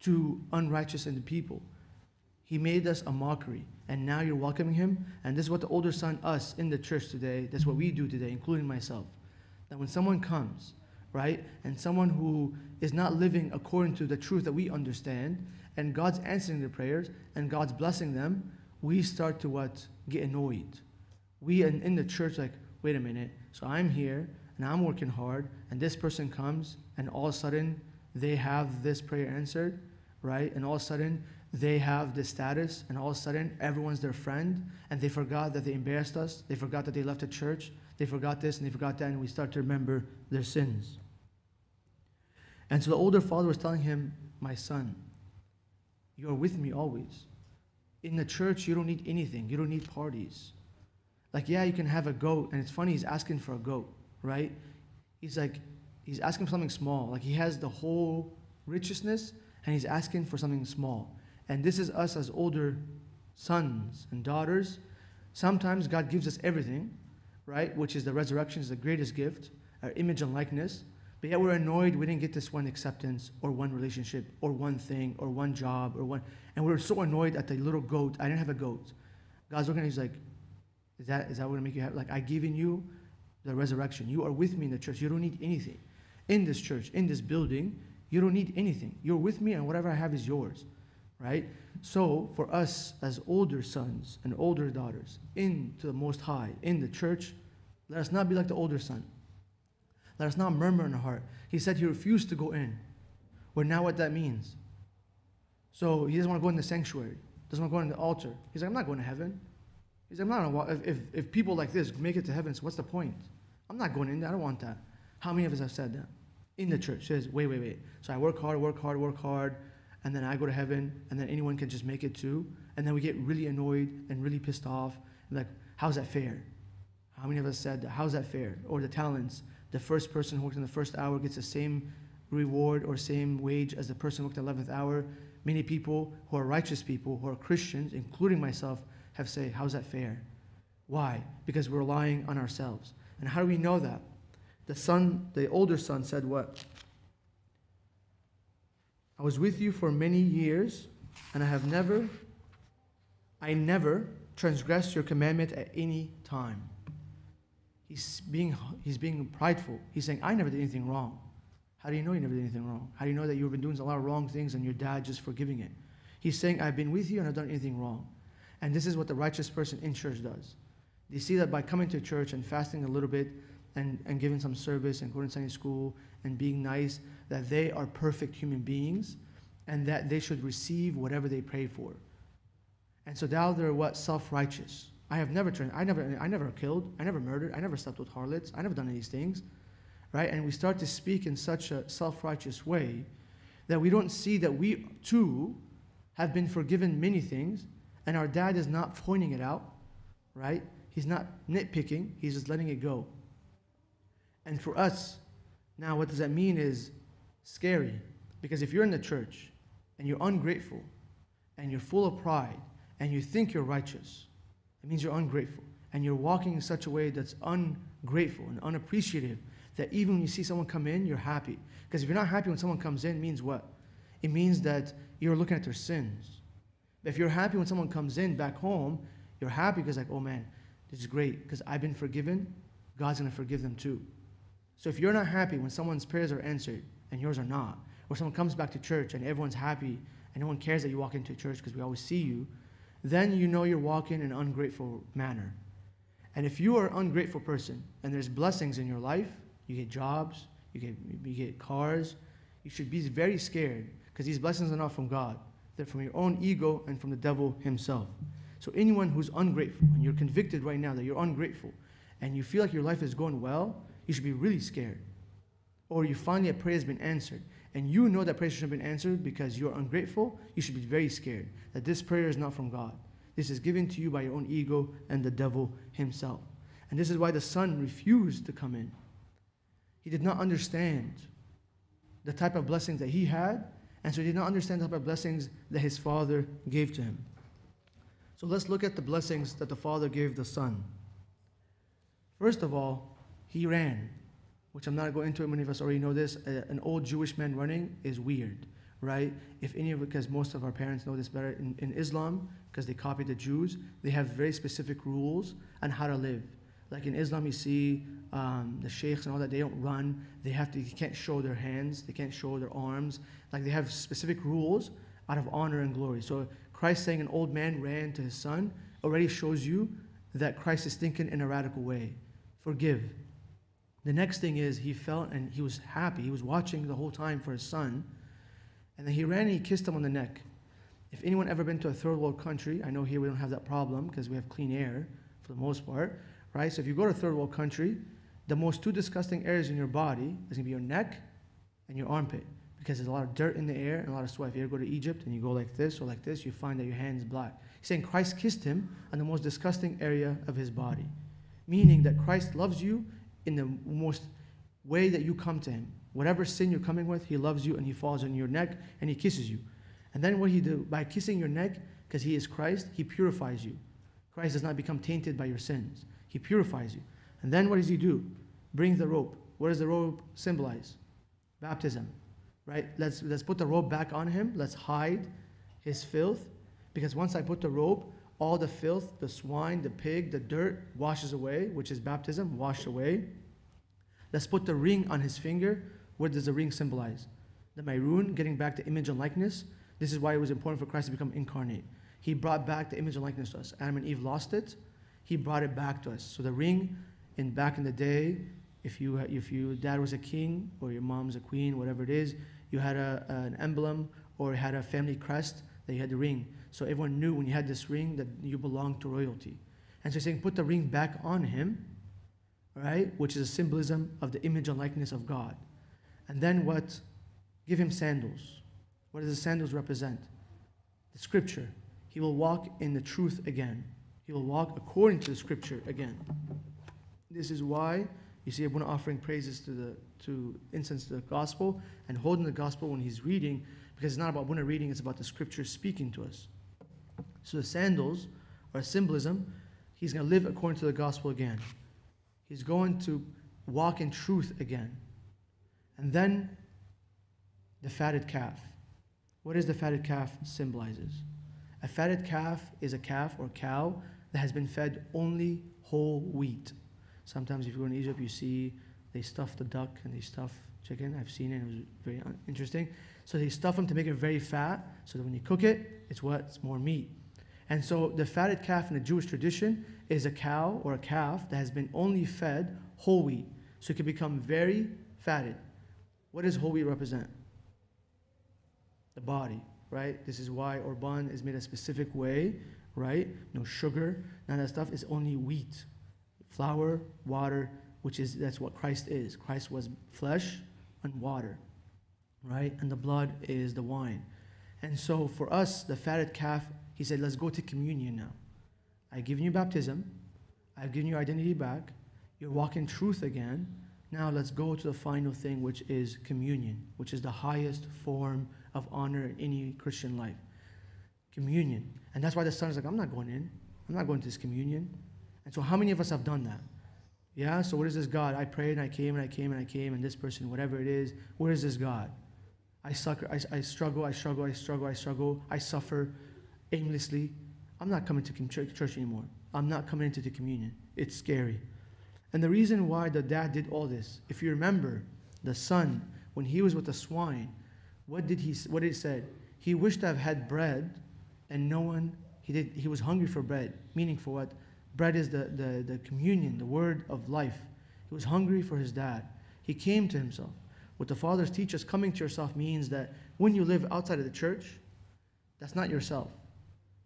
to unrighteous and the people. He made us a mockery and now you're welcoming him. And this is what the older son, us in the church today, that's what we do today, including myself. That when someone comes, right, and someone who is not living according to the truth that we understand, and God's answering their prayers, and God's blessing them, we start to what? Get annoyed. We in, in the church, like, wait a minute, so I'm here, and I'm working hard, and this person comes, and all of a sudden, they have this prayer answered, right? And all of a sudden, they have this status, and all of a sudden, everyone's their friend, and they forgot that they embarrassed us. They forgot that they left the church. They forgot this and they forgot that, and we start to remember their sins. And so the older father was telling him, My son, you are with me always. In the church, you don't need anything, you don't need parties. Like, yeah, you can have a goat, and it's funny, he's asking for a goat, right? He's like, he's asking for something small. Like, he has the whole richness, and he's asking for something small. And this is us as older sons and daughters. Sometimes God gives us everything, right? Which is the resurrection is the greatest gift, our image and likeness. But yet we're annoyed we didn't get this one acceptance or one relationship or one thing or one job or one. And we're so annoyed at the little goat. I didn't have a goat. God's looking at He's like, is that, is that what make you happy? Like, I've given you the resurrection. You are with me in the church. You don't need anything. In this church, in this building, you don't need anything. You're with me, and whatever I have is yours right? So, for us as older sons and older daughters into the Most High, in the church, let us not be like the older son. Let us not murmur in our heart. He said he refused to go in. Well, now what that means. So, he doesn't want to go in the sanctuary, doesn't want to go in the altar. He's like, I'm not going to heaven. He's like, I'm not, if, if, if people like this make it to heaven, so what's the point? I'm not going in there. I don't want that. How many of us have said that? In the church, says, wait, wait, wait. So I work hard, work hard, work hard and then I go to heaven, and then anyone can just make it too. And then we get really annoyed and really pissed off. Like, how's that fair? How many of us said, how's that fair? Or the talents. The first person who worked in the first hour gets the same reward or same wage as the person who worked the 11th hour. Many people who are righteous people, who are Christians, including myself, have said, how's that fair? Why? Because we're relying on ourselves. And how do we know that? The son, the older son said what? I was with you for many years, and I have never, I never transgressed your commandment at any time. He's being, he's being prideful. He's saying, I never did anything wrong. How do you know you never did anything wrong? How do you know that you've been doing a lot of wrong things and your dad just forgiving it? He's saying, I've been with you and I've done anything wrong. And this is what the righteous person in church does. They see that by coming to church and fasting a little bit and, and giving some service and going to Sunday school and being nice, that they are perfect human beings and that they should receive whatever they pray for. And so now they're what? Self righteous. I have never turned, I never, I never killed, I never murdered, I never slept with harlots, I never done these things. Right? And we start to speak in such a self righteous way that we don't see that we too have been forgiven many things, and our dad is not pointing it out, right? He's not nitpicking, he's just letting it go. And for us, now what does that mean is scary. Because if you're in the church and you're ungrateful and you're full of pride and you think you're righteous, it means you're ungrateful. And you're walking in such a way that's ungrateful and unappreciative that even when you see someone come in, you're happy. Because if you're not happy when someone comes in, it means what? It means that you're looking at their sins. If you're happy when someone comes in back home, you're happy because, like, oh man, is great because I've been forgiven. God's going to forgive them too. So if you're not happy when someone's prayers are answered and yours are not, or someone comes back to church and everyone's happy and no one cares that you walk into church because we always see you, then you know you're walking in an ungrateful manner. And if you are an ungrateful person and there's blessings in your life, you get jobs, you get, you get cars, you should be very scared because these blessings are not from God. They're from your own ego and from the devil himself. So anyone who's ungrateful and you're convicted right now that you're ungrateful and you feel like your life is going well, you should be really scared. Or you finally a prayer has been answered and you know that prayer should have been answered because you're ungrateful, you should be very scared that this prayer is not from God. This is given to you by your own ego and the devil himself. And this is why the son refused to come in. He did not understand the type of blessings that he had, and so he did not understand the type of blessings that his father gave to him. So let's look at the blessings that the father gave the son. First of all, he ran, which I'm not going into. Many of us already know this. An old Jewish man running is weird, right? If any of because most of our parents know this better in, in Islam, because they copied the Jews, they have very specific rules on how to live. Like in Islam, you see um, the sheikhs and all that, they don't run. They have to, they can't show their hands, they can't show their arms. Like they have specific rules out of honor and glory. So Christ saying an old man ran to his son already shows you that Christ is thinking in a radical way. Forgive. The next thing is he felt and he was happy. He was watching the whole time for his son. And then he ran and he kissed him on the neck. If anyone ever been to a third world country, I know here we don't have that problem because we have clean air for the most part, right? So if you go to a third world country, the most two disgusting areas in your body is gonna be your neck and your armpit because there's a lot of dirt in the air and a lot of sweat. If you ever go to Egypt and you go like this or like this, you find that your hand is black. He's saying Christ kissed him on the most disgusting area of his body, meaning that Christ loves you in the most way that you come to him. Whatever sin you're coming with, he loves you and he falls on your neck and he kisses you. And then what he do by kissing your neck, because he is Christ, he purifies you. Christ does not become tainted by your sins. He purifies you. And then what does he do? Bring the rope. What does the rope symbolize? Baptism. Right? Let's let's put the rope back on him. Let's hide his filth. Because once I put the rope, all the filth, the swine, the pig, the dirt washes away, which is baptism, washed away. Let's put the ring on his finger. What does the ring symbolize? The maroon, getting back the image and likeness. This is why it was important for Christ to become incarnate. He brought back the image and likeness to us. Adam and Eve lost it. He brought it back to us. So the ring, in back in the day, if you if your dad was a king or your mom's a queen, whatever it is, you had a, an emblem or had a family crest that you had the ring. So everyone knew when you had this ring that you belonged to royalty. And so he's saying, put the ring back on him, right? Which is a symbolism of the image and likeness of God. And then what? Give him sandals. What does the sandals represent? The scripture. He will walk in the truth again. He will walk according to the scripture again. This is why you see Abuna offering praises to the to incense the gospel and holding the gospel when he's reading, because it's not about Abuna reading, it's about the scripture speaking to us. So the sandals are symbolism. He's going to live according to the gospel again. He's going to walk in truth again. And then the fatted calf. What is the fatted calf symbolizes? A fatted calf is a calf or cow that has been fed only whole wheat. Sometimes if you go in Egypt, you see they stuff the duck and they stuff chicken. I've seen it. It was very interesting. So they stuff them to make it very fat, so that when you cook it, it's what? It's more meat. And so the fatted calf in the Jewish tradition is a cow or a calf that has been only fed whole wheat. So it can become very fatted. What does whole wheat represent? The body, right? This is why Korban is made a specific way, right? No sugar, none of that stuff. It's only wheat, flour, water, which is that's what Christ is. Christ was flesh and water, right? And the blood is the wine. And so for us, the fatted calf, he said, let's go to communion now. I've given you baptism. I've given you identity back. You're walking truth again. Now let's go to the final thing, which is communion, which is the highest form of honor in any Christian life. Communion. And that's why the son is like, I'm not going in. I'm not going to this communion. And so, how many of us have done that? Yeah, so what is this God? I prayed and I came and I came and I came, and this person, whatever it is, where is this God? I suck, I, I struggle, I struggle, I struggle, I struggle, I suffer aimlessly. I'm not coming to church anymore. I'm not coming into the communion. It's scary. And the reason why the dad did all this, if you remember, the son, when he was with the swine, what did he, what did he said? He wished to have had bread, and no one, he did, he was hungry for bread. Meaning for what? Bread is the, the, the communion, the word of life. He was hungry for his dad. He came to himself. What the fathers teach us, coming to yourself means that when you live outside of the church, that's not yourself.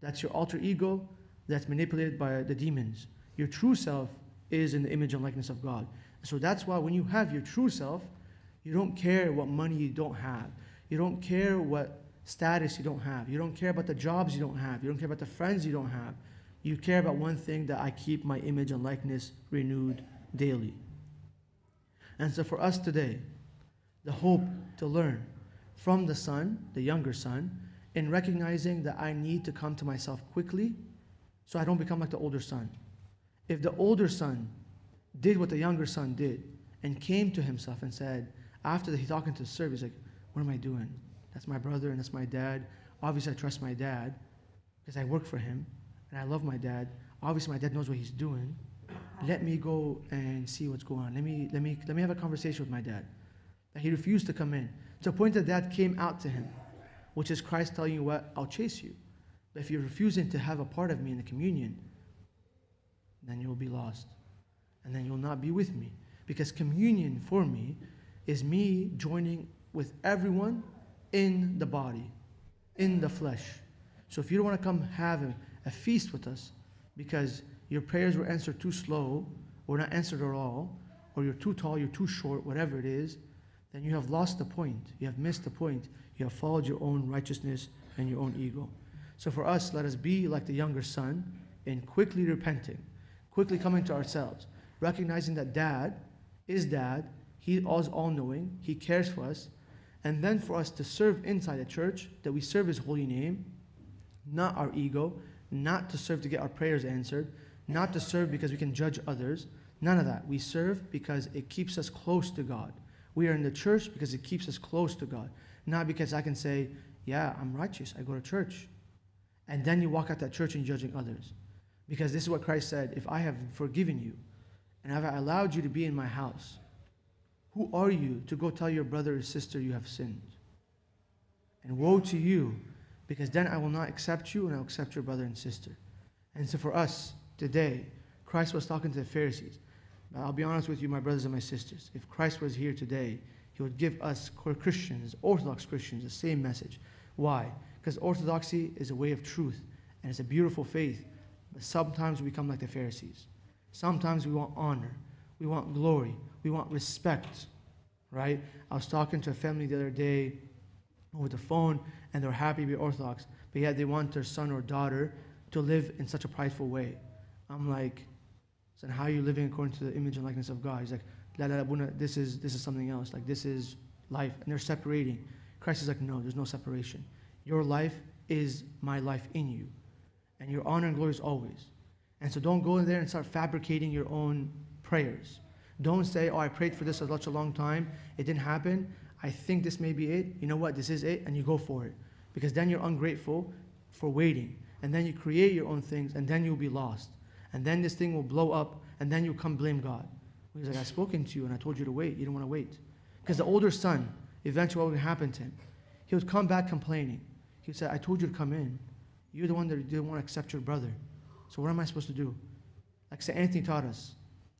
That's your alter ego that's manipulated by the demons. Your true self is in the image and likeness of God. So that's why when you have your true self, you don't care what money you don't have. You don't care what status you don't have. You don't care about the jobs you don't have. You don't care about the friends you don't have. You care about one thing that I keep my image and likeness renewed daily. And so for us today, the hope to learn from the son, the younger son, in recognizing that I need to come to myself quickly so I don't become like the older son. If the older son did what the younger son did and came to himself and said, after he talking to the servant, he's like, What am I doing? That's my brother and that's my dad. Obviously, I trust my dad because I work for him and I love my dad. Obviously, my dad knows what he's doing. Let me go and see what's going on. Let me, let me, let me have a conversation with my dad. That he refused to come in. To a point that dad came out to him, which is Christ telling you what? I'll chase you. But if you're refusing to have a part of me in the communion, then you'll be lost. And then you'll not be with me. Because communion for me is me joining with everyone in the body, in the flesh. So if you don't want to come have a, a feast with us because your prayers were answered too slow, or not answered at all, or you're too tall, you're too short, whatever it is, then you have lost the point. You have missed the point. You have followed your own righteousness and your own ego. So for us, let us be like the younger son in quickly repenting, quickly coming to ourselves, recognizing that dad is dad, he is all knowing, he cares for us, and then for us to serve inside the church, that we serve his holy name, not our ego, not to serve to get our prayers answered, not to serve because we can judge others. None of that. We serve because it keeps us close to God. We are in the church because it keeps us close to God, not because I can say, Yeah, I'm righteous, I go to church. And then you walk out that church and judging others. Because this is what Christ said if I have forgiven you and have allowed you to be in my house, who are you to go tell your brother or sister you have sinned? And woe to you, because then I will not accept you and I'll accept your brother and sister. And so for us today, Christ was talking to the Pharisees. I'll be honest with you, my brothers and my sisters. If Christ was here today, he would give us core Christians, Orthodox Christians, the same message. Why? Because orthodoxy is a way of truth and it's a beautiful faith. But sometimes we become like the Pharisees. Sometimes we want honor, we want glory, we want respect, right? I was talking to a family the other day over the phone and they're happy to be Orthodox, but yet they want their son or daughter to live in such a prideful way. I'm like, so how are you living according to the image and likeness of God? He's like, la, la, la, this is this is something else. Like this is life, and they're separating. Christ is like, no, there's no separation. Your life is my life in you, and your honor and glory is always. And so don't go in there and start fabricating your own prayers. Don't say, oh, I prayed for this for such a long time, it didn't happen. I think this may be it. You know what? This is it, and you go for it, because then you're ungrateful for waiting, and then you create your own things, and then you'll be lost. And then this thing will blow up, and then you'll come blame God. He's like, I've spoken to you, and I told you to wait. You didn't want to wait. Because the older son, eventually what would happen to him? He would come back complaining. He would say, I told you to come in. You're the one that didn't want to accept your brother. So what am I supposed to do? Like St. Anthony taught us,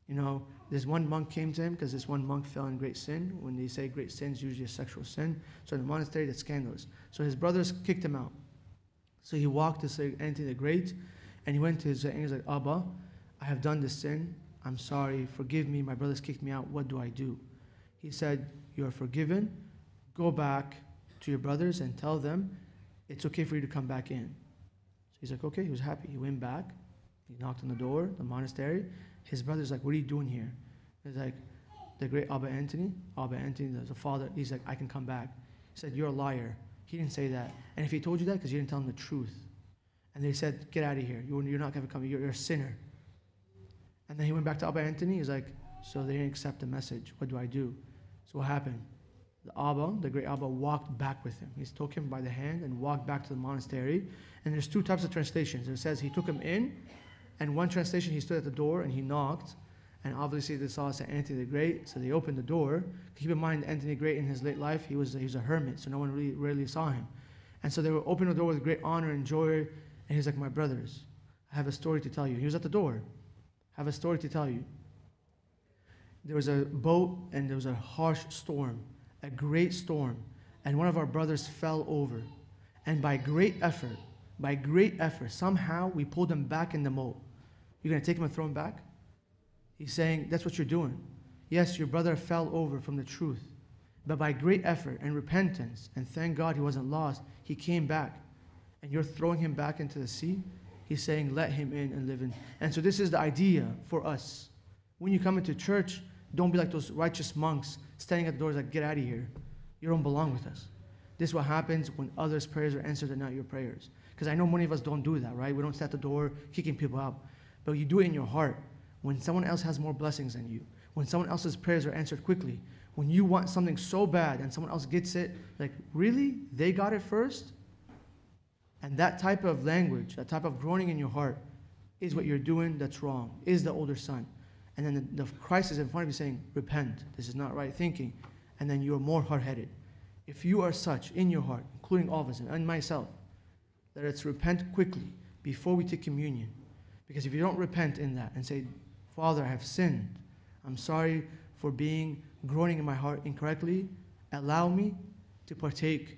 you know, this one monk came to him because this one monk fell in great sin. When they say great sin, it's usually a sexual sin. So in the monastery, that's scandalous. So his brothers kicked him out. So he walked to St. Anthony the Great, and he went to his, and like, Abba, I have done this sin. I'm sorry. Forgive me. My brothers kicked me out. What do I do? He said, You are forgiven. Go back to your brothers and tell them it's okay for you to come back in. So he's like, Okay. He was happy. He went back. He knocked on the door, the monastery. His brother's like, What are you doing here? He's like, The great Abba Anthony, Abba Anthony, the, the father, he's like, I can come back. He said, You're a liar. He didn't say that. And if he told you that, because you didn't tell him the truth. And they said, Get out of here. You're, you're not going to come. You're, you're a sinner. And then he went back to Abba Anthony. He's like, So they didn't accept the message. What do I do? So what happened? The Abba, the great Abba, walked back with him. He took him by the hand and walked back to the monastery. And there's two types of translations. It says he took him in, and one translation he stood at the door and he knocked. And obviously they saw St. Anthony the Great, so they opened the door. Keep in mind, Anthony the Great in his late life, he was, he was a hermit, so no one really rarely saw him. And so they were opening the door with great honor and joy. And he's like, My brothers, I have a story to tell you. He was at the door. I have a story to tell you. There was a boat and there was a harsh storm, a great storm, and one of our brothers fell over. And by great effort, by great effort, somehow we pulled him back in the moat. You're going to take him and throw him back? He's saying, That's what you're doing. Yes, your brother fell over from the truth, but by great effort and repentance, and thank God he wasn't lost, he came back. And you're throwing him back into the sea? He's saying, Let him in and live in. And so, this is the idea for us. When you come into church, don't be like those righteous monks standing at the doors like, Get out of here. You don't belong with us. This is what happens when others' prayers are answered and not your prayers. Because I know many of us don't do that, right? We don't stand at the door kicking people out. But you do it in your heart when someone else has more blessings than you, when someone else's prayers are answered quickly, when you want something so bad and someone else gets it, like, really? They got it first? And that type of language, that type of groaning in your heart, is what you're doing that's wrong, is the older son. And then the, the Christ is in front of you saying, Repent, this is not right thinking. And then you're more hard headed. If you are such in your heart, including all of us and myself, let us repent quickly before we take communion. Because if you don't repent in that and say, Father, I have sinned, I'm sorry for being groaning in my heart incorrectly, allow me to partake,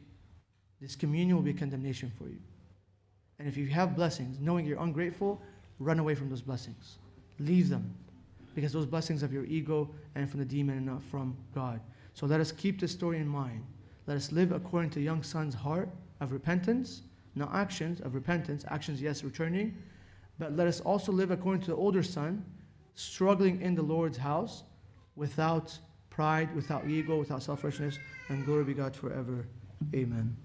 this communion will be condemnation for you. And if you have blessings, knowing you're ungrateful, run away from those blessings. Leave them. Because those blessings of your ego and from the demon and not from God. So let us keep this story in mind. Let us live according to young son's heart of repentance, not actions of repentance. Actions, yes, returning. But let us also live according to the older son, struggling in the Lord's house without pride, without ego, without selfishness. And glory be God forever. Amen.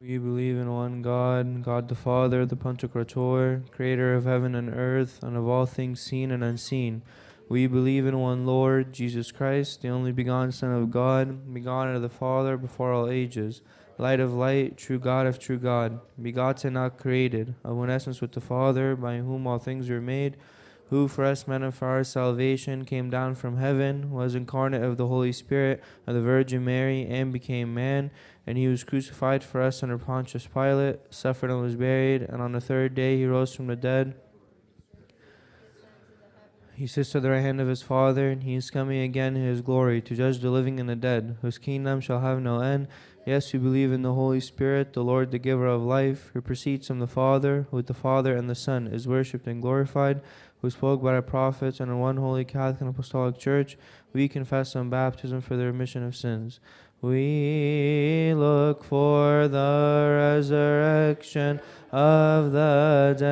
We believe in one God, God the Father, the Pantocrator, creator of heaven and earth, and of all things seen and unseen. We believe in one Lord, Jesus Christ, the only begotten Son of God, begotten of the Father before all ages, light of light, true God of true God, begotten, not created, of one essence with the Father, by whom all things were made, who for us men for our salvation came down from heaven, was incarnate of the Holy Spirit, of the Virgin Mary, and became man and he was crucified for us under Pontius Pilate, suffered and was buried, and on the third day he rose from the dead. He sits at the right hand of his Father, and he is coming again in his glory to judge the living and the dead, whose kingdom shall have no end. Yes, we believe in the Holy Spirit, the Lord, the giver of life, who proceeds from the Father, who with the Father and the Son is worshipped and glorified, who spoke by the prophets, and in one holy Catholic and Apostolic Church we confess on baptism for the remission of sins. We look for the resurrection of the dead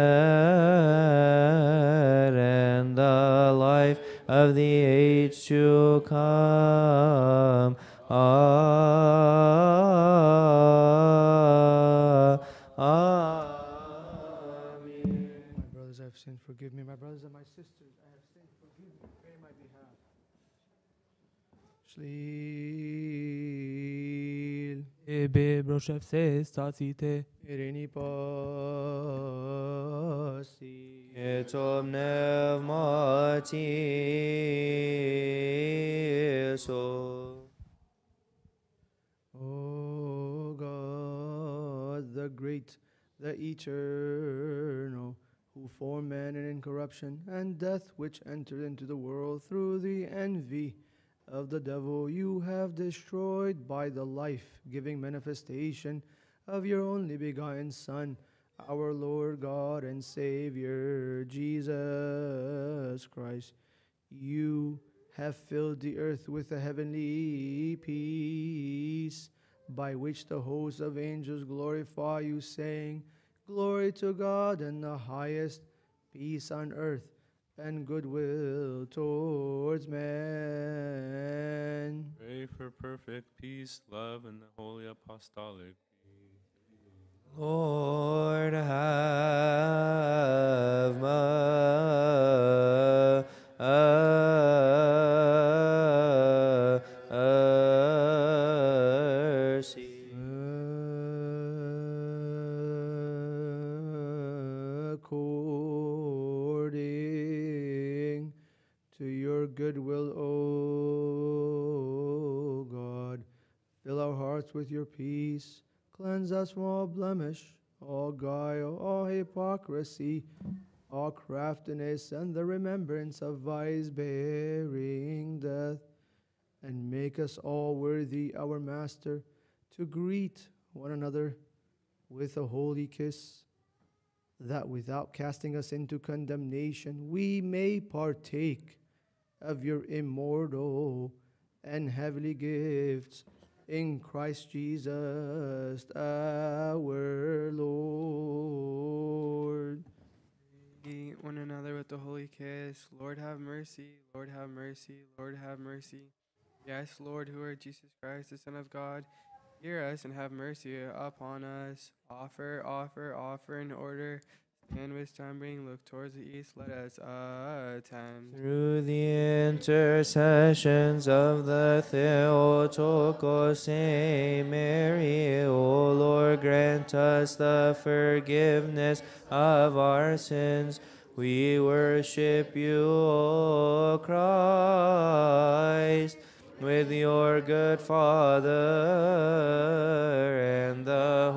and the life of the age to come. Ah, Amen. Brothers and my sisters, I have sinned, forgive me. Pray in my behalf. Shlil, Ebe broshev se statite. Ireni pasi. Etom pneumatiso. O God, the great, the eternal, who formed man in incorruption and death, which entered into the world through the envy of the devil, you have destroyed by the life giving manifestation of your only begotten Son, our Lord God and Savior, Jesus Christ. You have filled the earth with a heavenly peace, by which the hosts of angels glorify you, saying, Glory to God in the highest, peace on earth, and goodwill towards men. Pray for perfect peace, love, and the holy apostolic. Lord, have mer- Cleanse us from all blemish, all guile, all hypocrisy, all craftiness, and the remembrance of vice bearing death, and make us all worthy, our Master, to greet one another with a holy kiss, that without casting us into condemnation, we may partake of your immortal and heavenly gifts in Christ Jesus our Lord. One another with the holy kiss. Lord have mercy, Lord have mercy, Lord have mercy. Yes, Lord, who art Jesus Christ, the Son of God, hear us and have mercy upon us. Offer, offer, offer in order. Stand with stumbling, look towards the east, let us attend. Through the intercessions of the Theotokos, Saint Mary, O Lord, grant us the forgiveness of our sins. We worship you, O Christ, with your good Father and the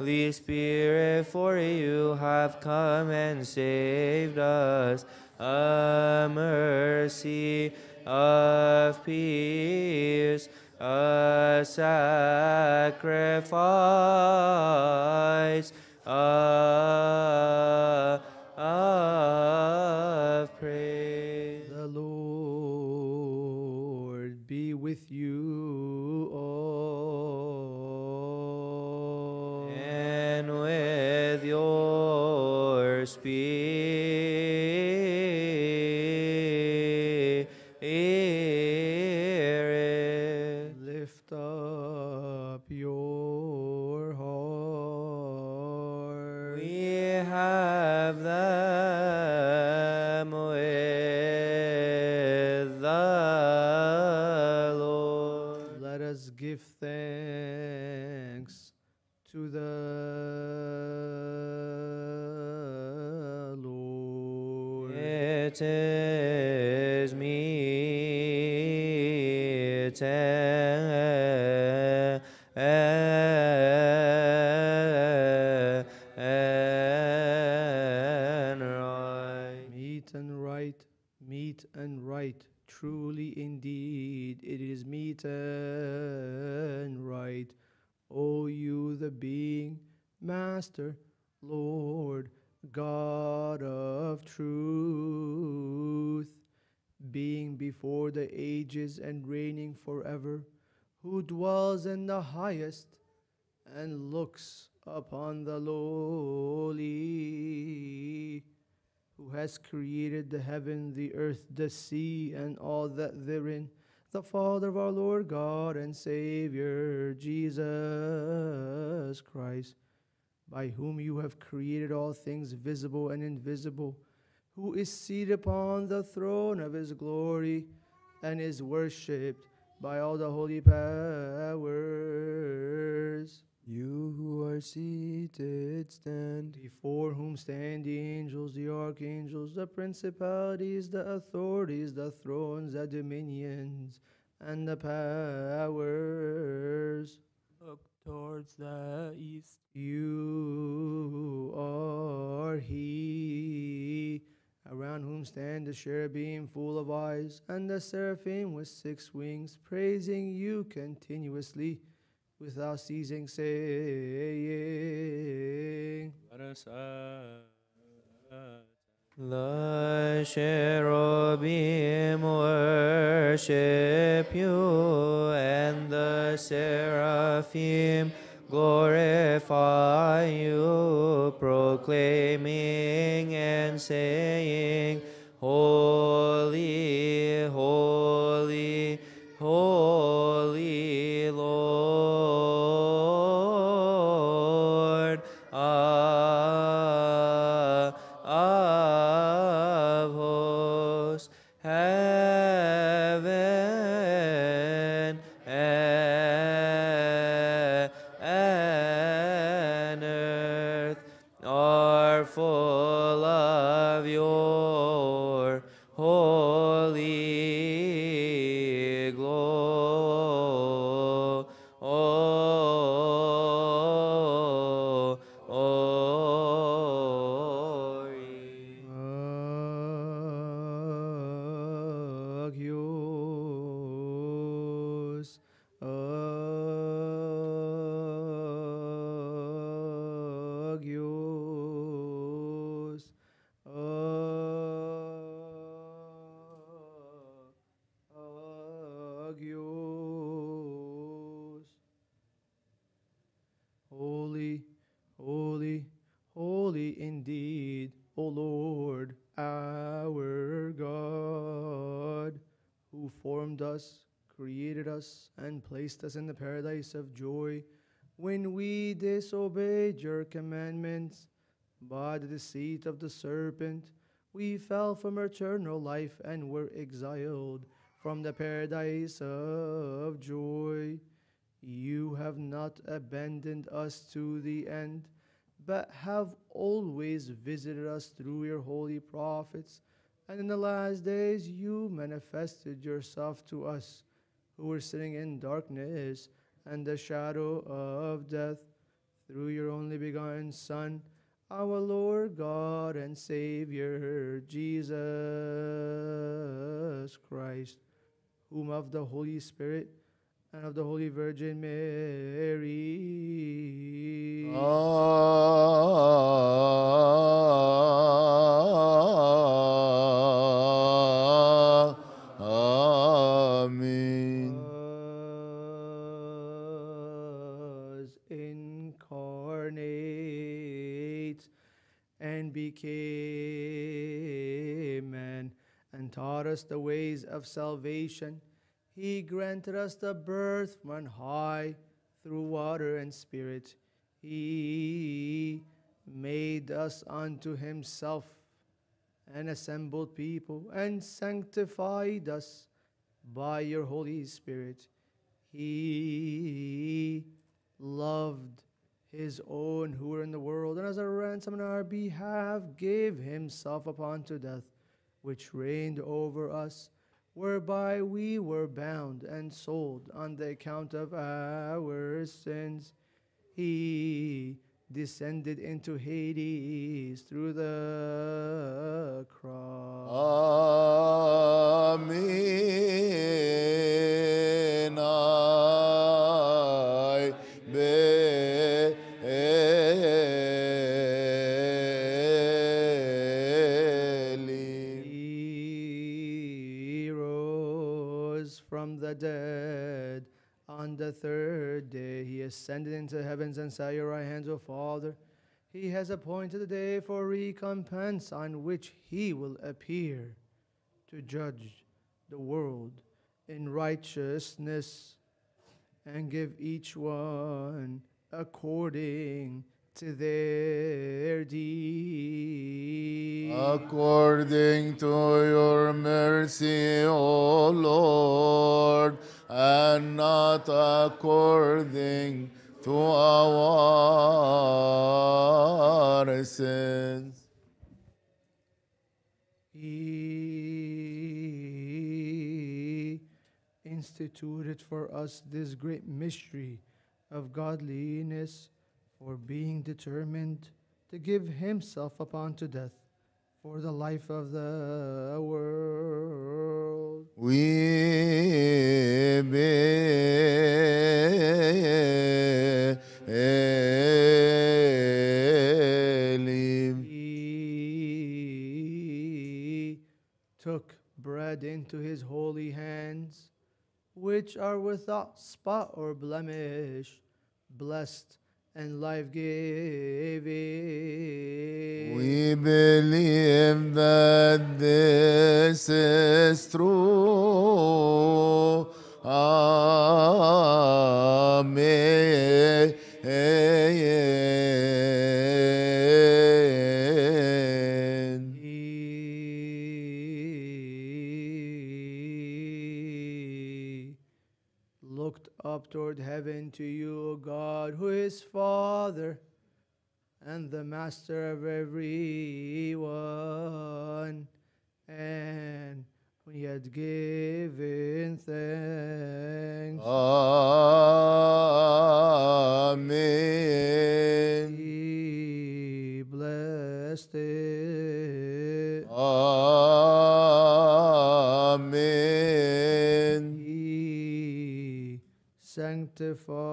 Holy Spirit, for you have come and saved us. A mercy of peace, a sacrifice of, spirit. Ages and reigning forever, who dwells in the highest and looks upon the lowly who has created the heaven, the earth, the sea, and all that therein, the Father of our Lord God and Savior, Jesus Christ, by whom you have created all things visible and invisible, who is seated upon the throne of his glory and is worshipped by all the holy powers. You who are seated, stand. Before whom stand the angels, the archangels, the principalities, the authorities, the thrones, the dominions, and the powers. Look towards the east. You are He, around whom stand the cherubim full of eyes, and the seraphim with six wings, praising you continuously without ceasing, saying, Let us The cherubim worship you, and the seraphim glorify you, proclaiming and saying, Holy, holy, holy Lord formed us, created us, and placed us in the paradise of joy when we disobeyed your commandments. By the deceit of the serpent, we fell from eternal life and were exiled from the paradise of joy. You have not abandoned us to the end, but have always visited us through your holy prophets. And in the last days, you manifested yourself to us who were sitting in darkness and the shadow of death through your only begotten Son, our Lord God and Savior, Jesus Christ, whom of the Holy Spirit and of the Holy Virgin Mary. Amen. Taught us the ways of salvation. He granted us the birth from on high through water and spirit. He made us unto himself an assembled people and sanctified us by your Holy Spirit. He loved his own who were in the world, and as a ransom on our behalf gave himself upon to death, which reigned over us, whereby we were bound and sold on the account of our sins. He descended into Hades through the cross. Amen. I third day. He ascended into heavens and sat at your right hand, O Father. He has appointed a day for recompense on which he will appear to judge the world in righteousness and give each one according to their deeds. According to your mercy, O Lord, and not according to our sins. He instituted for us this great mystery of godliness, for being determined to give himself up unto death for the life of the world. We believe. He took bread into his holy hands, which are without spot or blemish, blessed and life giving. We believe that this is true. Amen. Up toward heaven to you, O God, who is Father and the Master of everyone. And he had given thanks, sanctified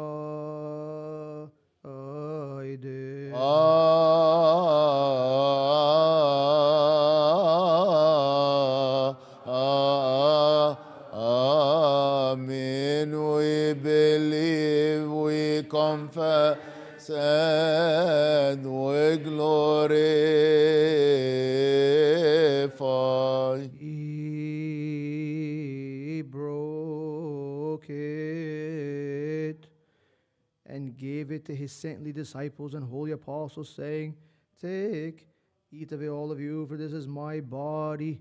it to his saintly disciples and holy apostles, saying, Take, eat of it, all of you, for this is my body,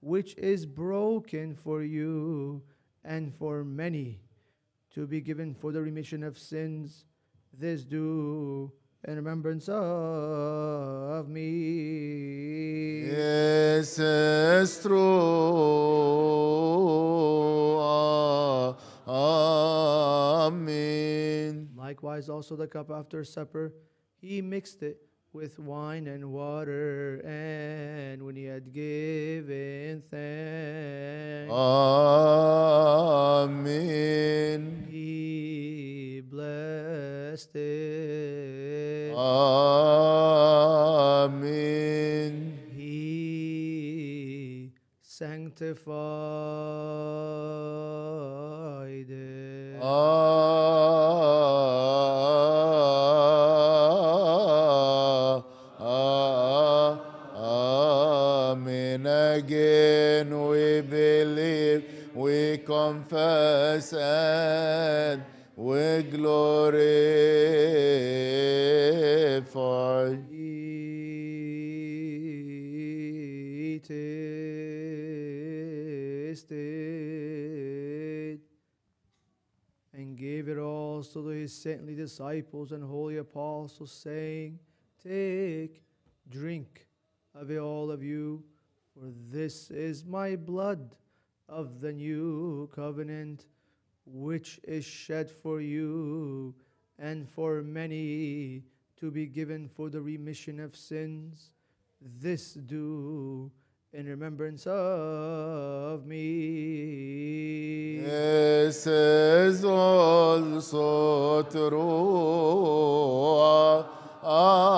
which is broken for you and for many, to be given for the remission of sins. This do in remembrance of me. Is true. Likewise, also the cup after supper, he mixed it with wine and water, and when he had given thanks, Amen. he blessed it. Amen. He sanctified it. Amen. Again we believe, we confess, and we glorify. Disciples and holy apostles, saying, Take, drink of it, all of you, for this is my blood of the new covenant, which is shed for you and for many to be given for the remission of sins. This do in remembrance of me. Also true. Amen.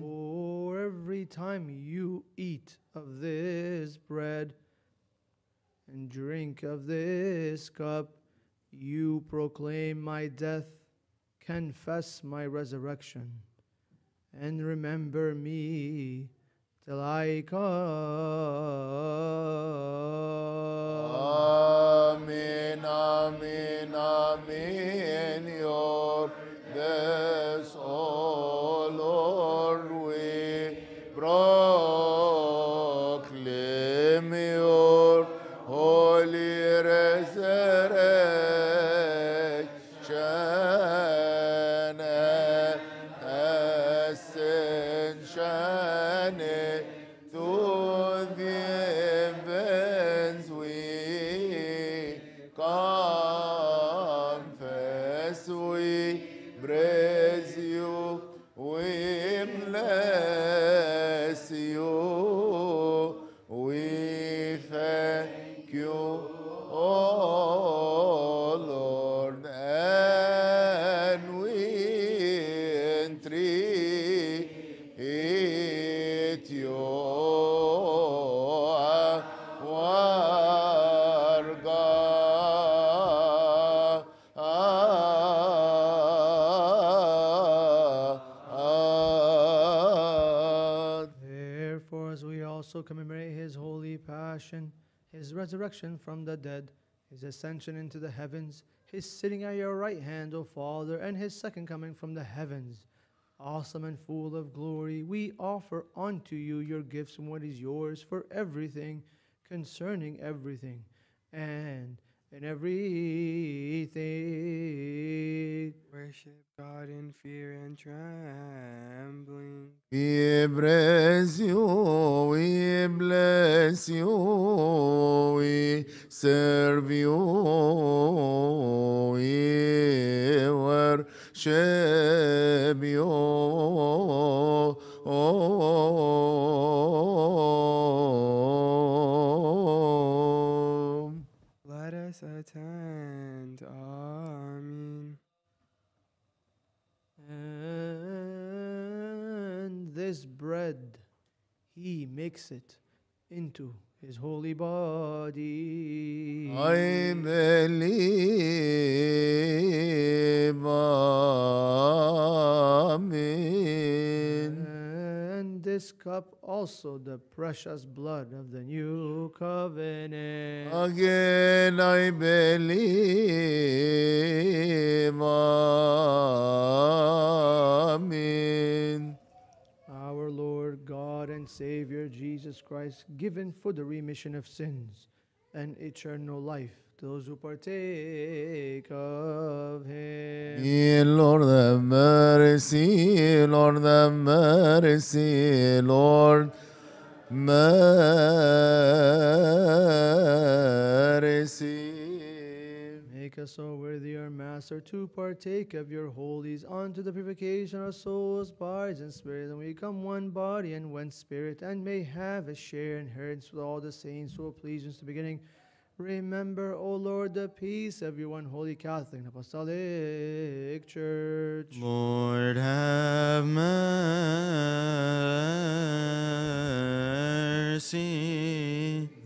For every time you eat of this bread and drink of this cup, you proclaim my death, confess my resurrection, and remember me till I come. Amen, amen, amen. Your death, O Lord, we proclaim your holy resurrection resurrection from the dead, his ascension into the heavens, his sitting at your right hand, O Father, and his second coming from the heavens, awesome and full of glory, we offer unto you your gifts and what is yours for everything, concerning everything, and in everything. Worship God in fear and trembling. We praise you, we bless you, we serve you, we worship you. Let us attend. Amen. And this bread, he makes it into his holy body. I believe, Amen. And this cup also the precious blood of the new covenant. Again I believe, Amen. Our Lord God and Savior Jesus Christ, given for the remission of sins and eternal life to those who partake of him. Lord have mercy, Lord have mercy, Lord mercy. Make us so worthy, our Master, to partake of your holies unto the purification of souls, bodies, and spirits, and we come one body and one spirit, and may have a share in inheritance with all the saints who please us to the beginning. Remember, O Lord, the peace of your one holy Catholic and Apostolic Church. Lord have mercy.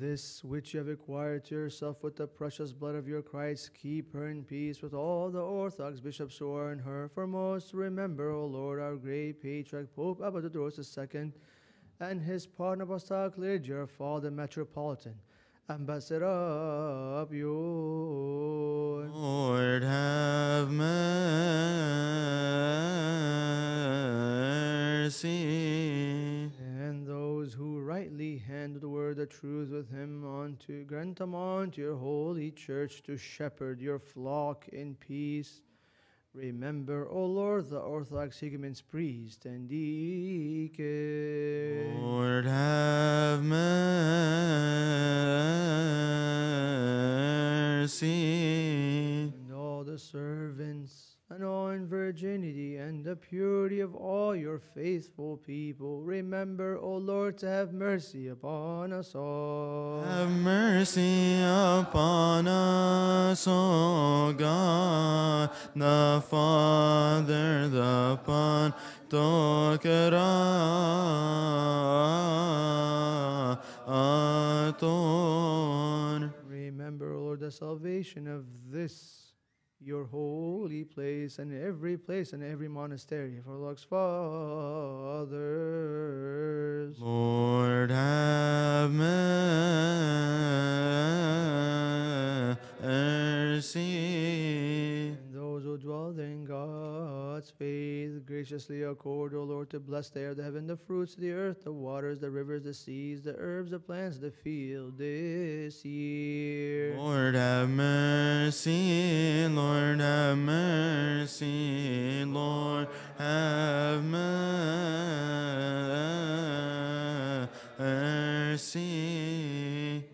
This which you have acquired to yourself with the precious blood of your Christ, keep her in peace with all the Orthodox bishops who are in her. For most, remember, O Lord, our great patriarch, Pope Abbot II, and his partner apostolic clergy, our Father Metropolitan, and blessed up your Lord, have mercy. and those who rightly handle the word of truth with him on to grant them on your holy church to shepherd your flock in peace. Remember, O Lord, the Orthodox Hegumens, priest and deacon. Lord, have mercy. and all the servants, and in virginity and the purity of all your faithful people. Remember, O Lord, to have mercy upon us all. Have mercy upon us, O God, the Father, the Pantokera Aton. Remember, O Lord, the salvation of this your holy place and every place and every monastery for Lord's fathers. Lord, have mercy. Those who dwell in God's faith graciously accord, O Lord, to bless the air, the heaven, the fruits the earth, the waters, the rivers, the seas, the herbs, the plants, the field this year. Lord have mercy, Lord have mercy, Lord have mercy.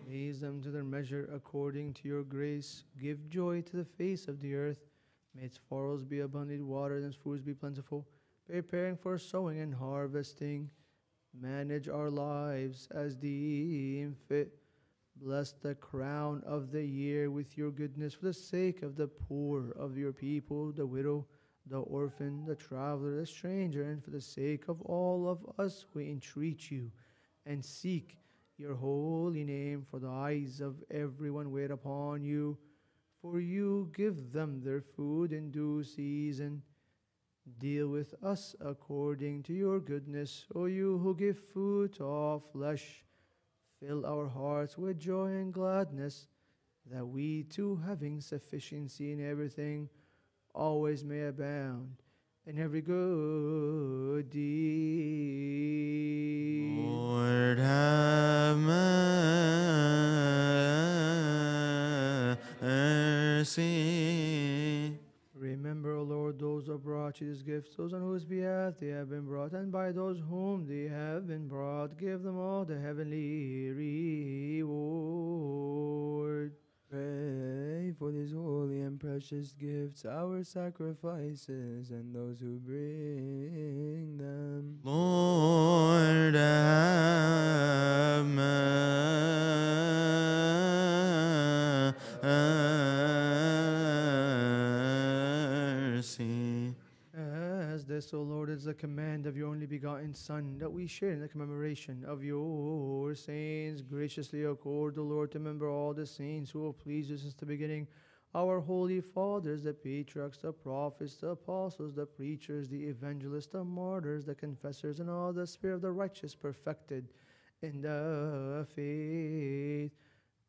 Raise them to their measure according to your grace. Give joy to the face of the earth. May its furrows be abundant water and its fruits be plentiful, preparing for sowing and harvesting. Manage our lives as deem fit. Bless the crown of the year with your goodness for the sake of the poor of your people, the widow, the orphan, the traveler, the stranger, and for the sake of all of us we entreat you and seek your holy name, for the eyes of everyone wait upon you. For you give them their food in due season. Deal with us according to your goodness, O you who give food to all flesh. Fill our hearts with joy and gladness, that we too, having sufficiency in everything, always may abound in every good deed. Lord have mercy. Remember, O Lord, those who brought you these gifts, those on whose behalf they have been brought, and by those whom they have been brought, give them all the heavenly reward. Pray for these holy and precious gifts, our sacrifices, and those who bring them. Lord have mercy. Is the command of your only begotten Son, that we share in the commemoration of your saints. Graciously accord, O Lord, to remember all the saints who have pleased you since the beginning. Our holy fathers, the patriarchs, the prophets, the apostles, the preachers, the evangelists, the martyrs, the confessors, and all the spirit of the righteous perfected in the faith.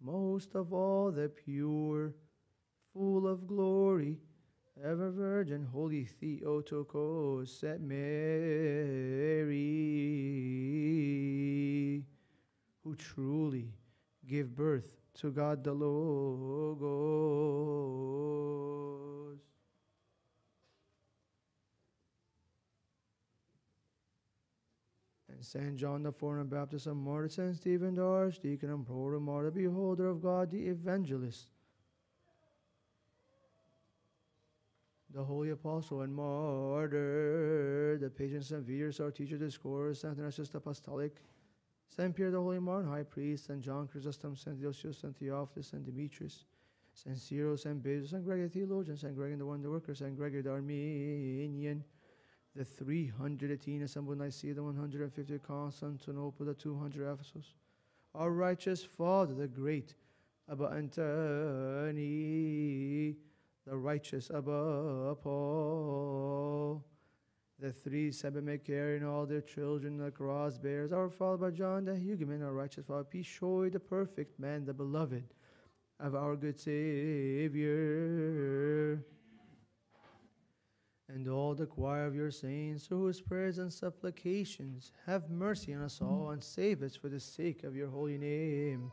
Most of all, the pure, full of glory, ever Virgin, Holy Theotokos, set Mary, who truly give birth to God the Logos. And Saint John the Forerunner Baptist and Martyr, Saint Stephen the Archdeacon and Protomartyr, beholder of God the Evangelist, the holy apostle and martyr, the patient Saint Severus, our teacher, Dioscorus, Saint the apostolic, Saint Peter the holy martyr, high priest, Saint John Chrysostom, Saint Theodosius, Saint Theophilus, Saint Demetrius, Saint Cyril, Saint Basil, Saint Gregory the theologian, Saint Gregory the wonder worker, Saint Gregory the Armenian, the 318 assembled Nicaea, the 150 Constantinople, the 200 Ephesus, our righteous Father, the great Abba Antony, the righteous Abba Paul, The three Sebeme carrying all their children, the cross bearers, our father by John the Hegumen, our righteous father, Pishoy, the perfect man, the beloved of our good Savior. And all the choir of your saints, through whose prayers and supplications, have mercy on us all and save us for the sake of your holy name,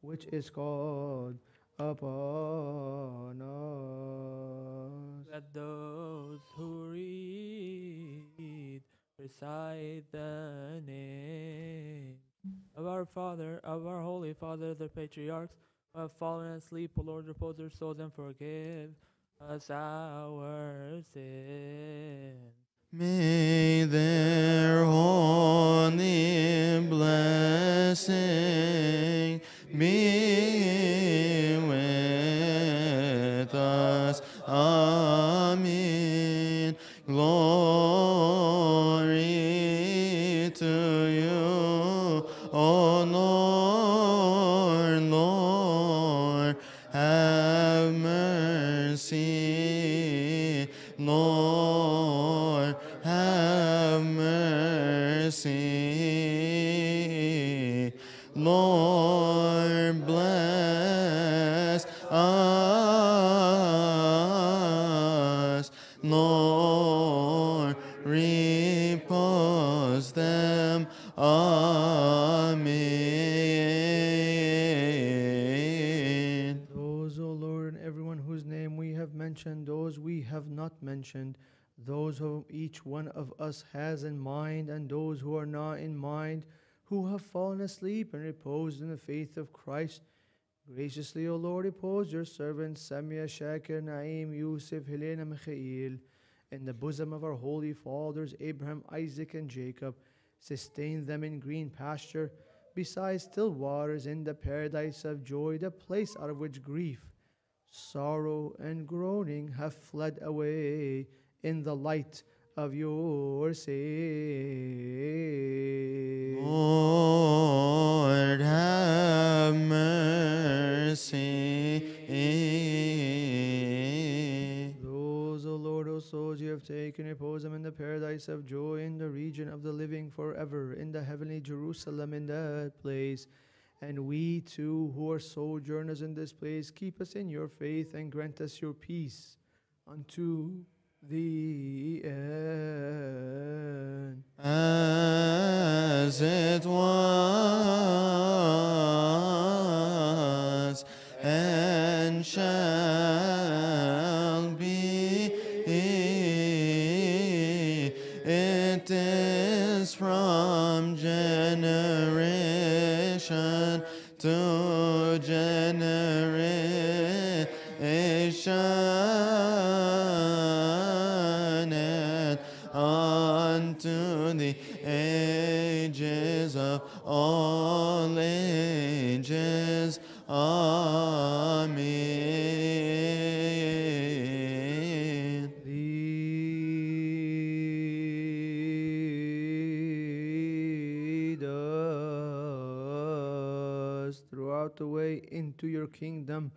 which is called upon us. Let those who read recite the name of our Father, of our Holy Father, the patriarchs, who have fallen asleep. O Lord, repose their souls and forgive us our sins. May their holy blessing be mentioned, those whom each one of us has in mind, and those who are not in mind, who have fallen asleep and reposed in the faith of Christ. Graciously, O Lord, repose your servants, Samia, Shakir, Naim, Yusuf, Helena, Michael, in the bosom of our holy fathers, Abraham, Isaac, and Jacob. Sustain them in green pasture, beside still waters, in the paradise of joy, the place out of which grief, sorrow, and groaning have fled away in the light of your say. Lord, have mercy. Those, O Lord, O souls you have taken, repose them in the paradise of joy, in the region of the living forever, in the heavenly Jerusalem, in that place. And we too, who are sojourners in this place, keep us in your faith and grant us your peace unto the end. As it was and shall be, it is from generation to generation and unto the ages of all way into your kingdom,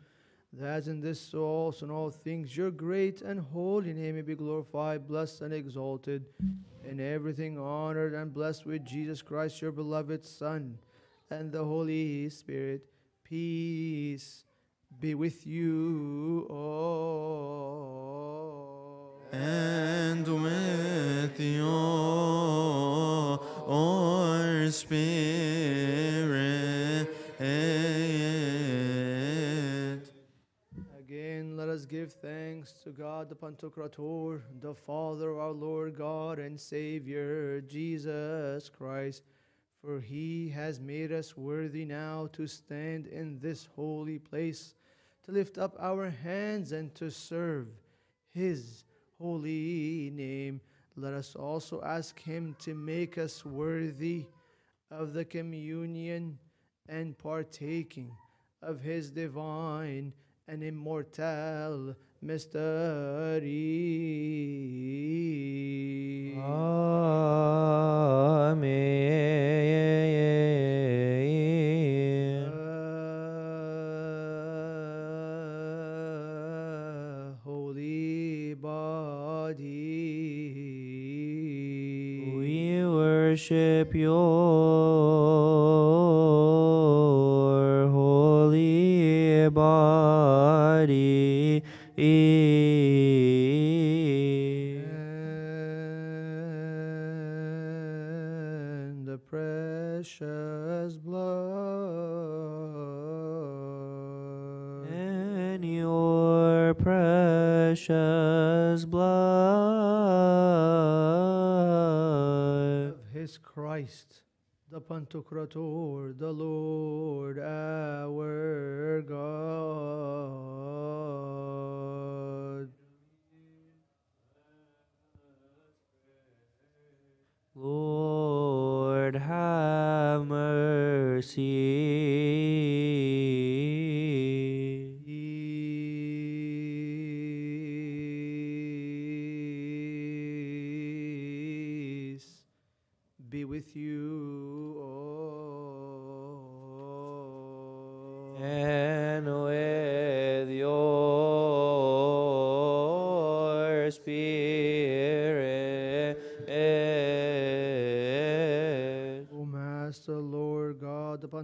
that in this so also in all things your great and holy name may be glorified, blessed, and exalted, in everything honored and blessed with Jesus Christ, your beloved Son, and the Holy Spirit. Peace be with you all. and with your spirit. Again, let us give thanks to God the Pantocrator, the Father of our Lord God and Savior, Jesus Christ, for he has made us worthy now to stand in this holy place, to lift up our hands and to serve his holy name. Let us also ask him to make us worthy of the communion and partaking of his divine and immortal mystery. Amen. Worship your holy body. The Pantocrator, the Lord our God. Lord, have mercy.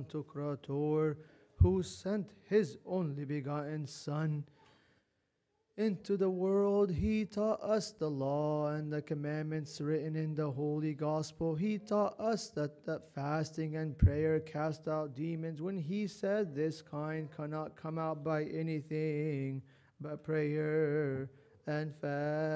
The Pantocrator, who sent his only begotten Son into the world, he taught us the law and the commandments written in the Holy Gospel. He taught us that, that fasting and prayer cast out demons. When he said this kind cannot come out by anything but prayer and fasting.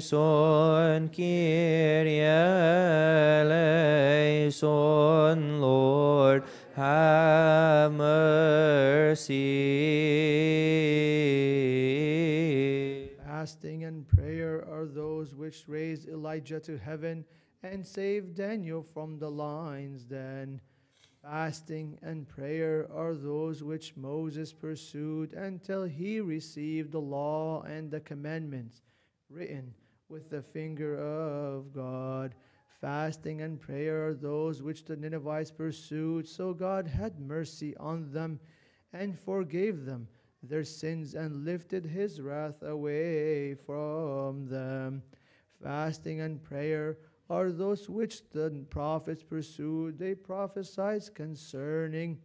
Eleison, Kyrie eleison, Lord, have mercy. Fasting and prayer are those which raised Elijah to heaven and saved Daniel from the lions den. Fasting and prayer are those which Moses pursued until he received the law and the commandments written with the finger of God. Fasting and prayer are those which the Ninevites pursued, so God had mercy on them and forgave them their sins and lifted his wrath away from them. Fasting and prayer are those which the prophets pursued. They prophesied concerning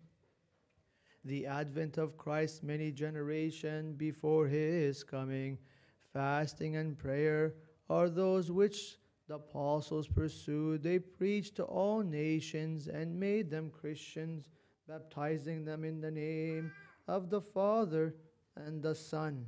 the advent of Christ many generation before his coming. Fasting and prayer are those which the apostles pursued. They preached to all nations and made them Christians, baptizing them in the name of the Father and the Son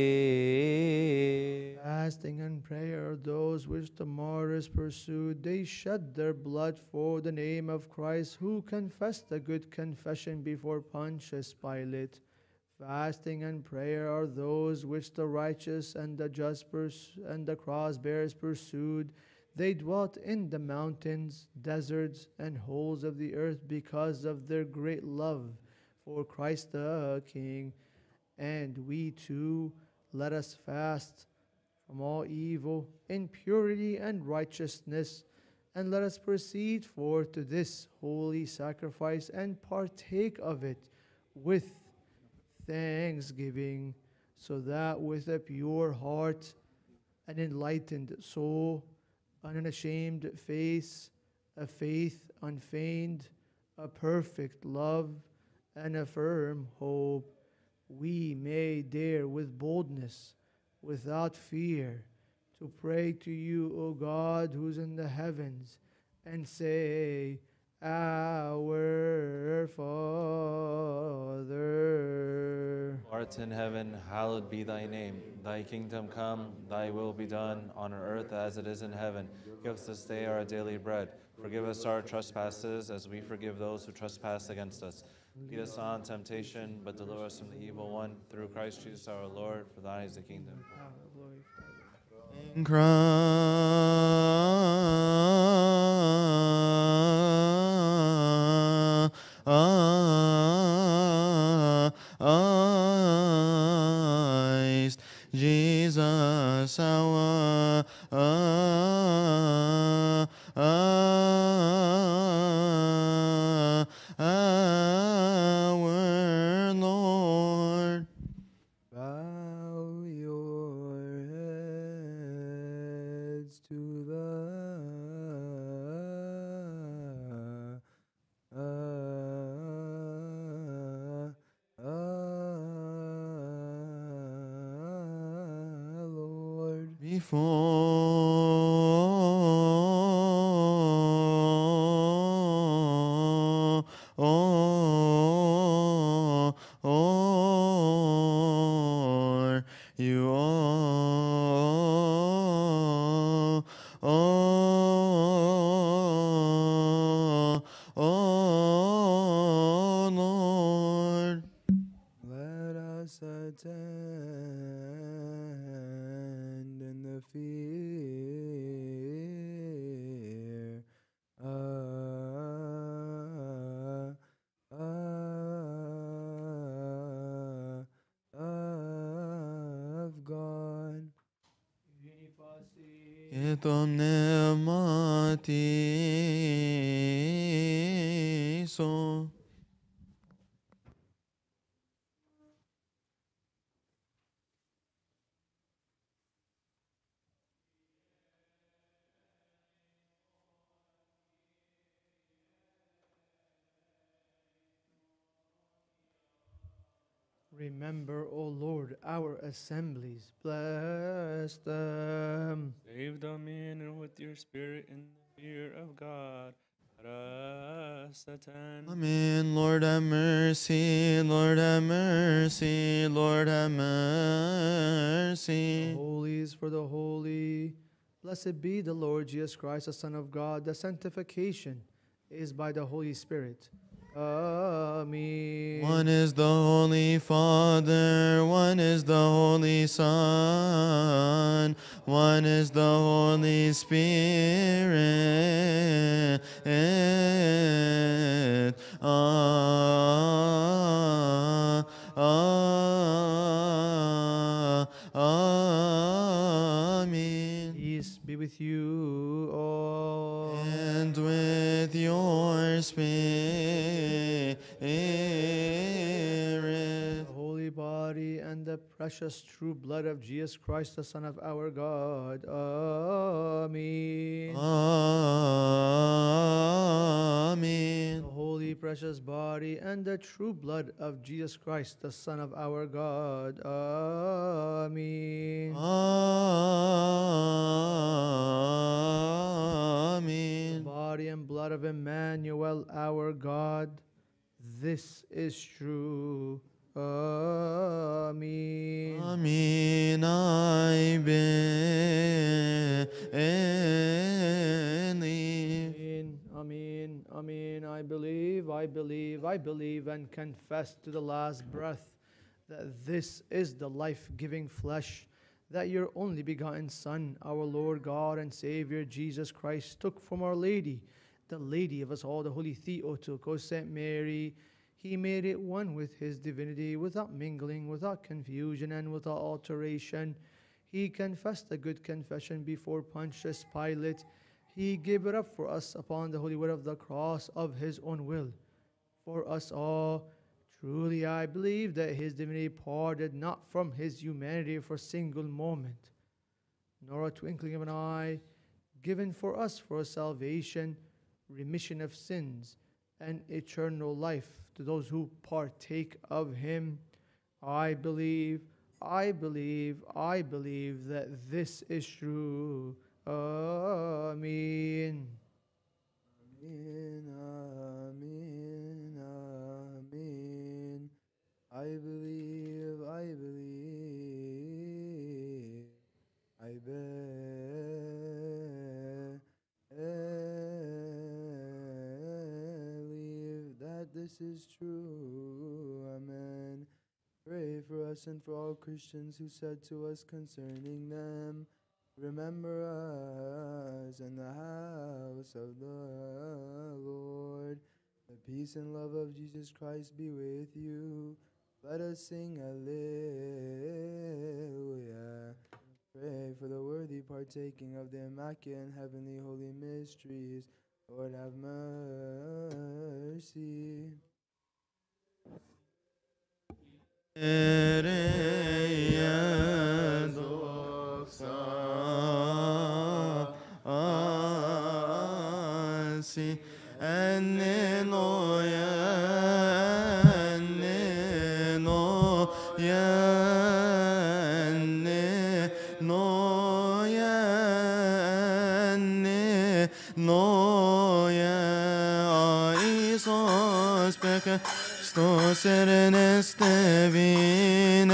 those which the martyrs pursued. They shed their blood for the name of Christ, who confessed the good confession before Pontius Pilate. Fasting and prayer are those which the righteous and the just purs- and the cross bearers pursued. They dwelt in the mountains, deserts, and holes of the earth because of their great love for Christ the King. And we too, let us fast from all evil, impurity, and righteousness, and let us proceed forth to this holy sacrifice and partake of it with thanksgiving, so that with a pure heart, an enlightened soul, an unashamed face, a faith unfeigned, a perfect love, and a firm hope, we may dare with boldness, without fear, to pray to you, O God, who's in the heavens, and say, Our Father. art in heaven, hallowed be thy name. Thy kingdom come, thy will be done, on earth as it is in heaven. Give us this day our daily bread. Forgive us our trespasses, as we forgive those who trespass against us. Lead us on temptation, but deliver us from the evil one. Through Christ Jesus our Lord, for thine is the kingdom. In Christ assemblies. Bless them. Save them in and with your spirit in the fear of God. Let us attend. Amen. Lord have mercy. Lord have mercy. Lord have The mercy. holies for the holy. Blessed be the Lord Jesus Christ, the Son of God. The sanctification is by the Holy Spirit. Amen. One is the Holy Father, one is the Holy Son, one is the Holy Spirit. Ah, ah, Amen. Peace be with you all. And with your spirit. The precious true blood of Jesus Christ, the Son of our God. Amen. Amen. The holy precious body and the true blood of Jesus Christ, the Son of our God. Amen. Amen. The body and blood of Emmanuel, our God. This is true. Amen. Amen. Amen. Amen. Amen. I believe, I believe, I believe, and confess to the last breath that this is the life giving flesh that your only begotten Son, our Lord God and Savior Jesus Christ, took from Our Lady, the Lady of us all, the Holy Theotokos, Saint Mary. He made it one with his divinity without mingling, without confusion, and without alteration. He confessed the good confession before Pontius Pilate. He gave it up for us upon the holy word of the cross of his own will. For us all, truly I believe that his divinity parted not from his humanity for a single moment, nor a twinkling of an eye, given for us for salvation, remission of sins, and eternal life to those who partake of him. I believe, I believe, I believe that this is true. Amen. Amen, amen, amen. I believe, I believe, I believe that this is true. Amen. Pray for us and for all Christians who said to us concerning them. Remember us in the house of the Lord. The peace and love of Jesus Christ be with you. Let us sing Alleluia. Pray for the worthy partaking of the immaculate and heavenly holy mysteries. Lord, have mercy. Si Enneno Stos erneste vinere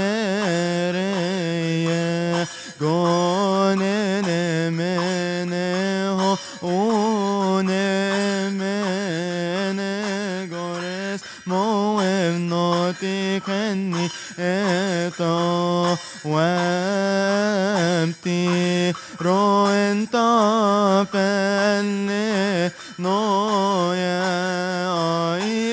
gonene mene ho une mene gores moem noti kenni eto wemti roenta penne noia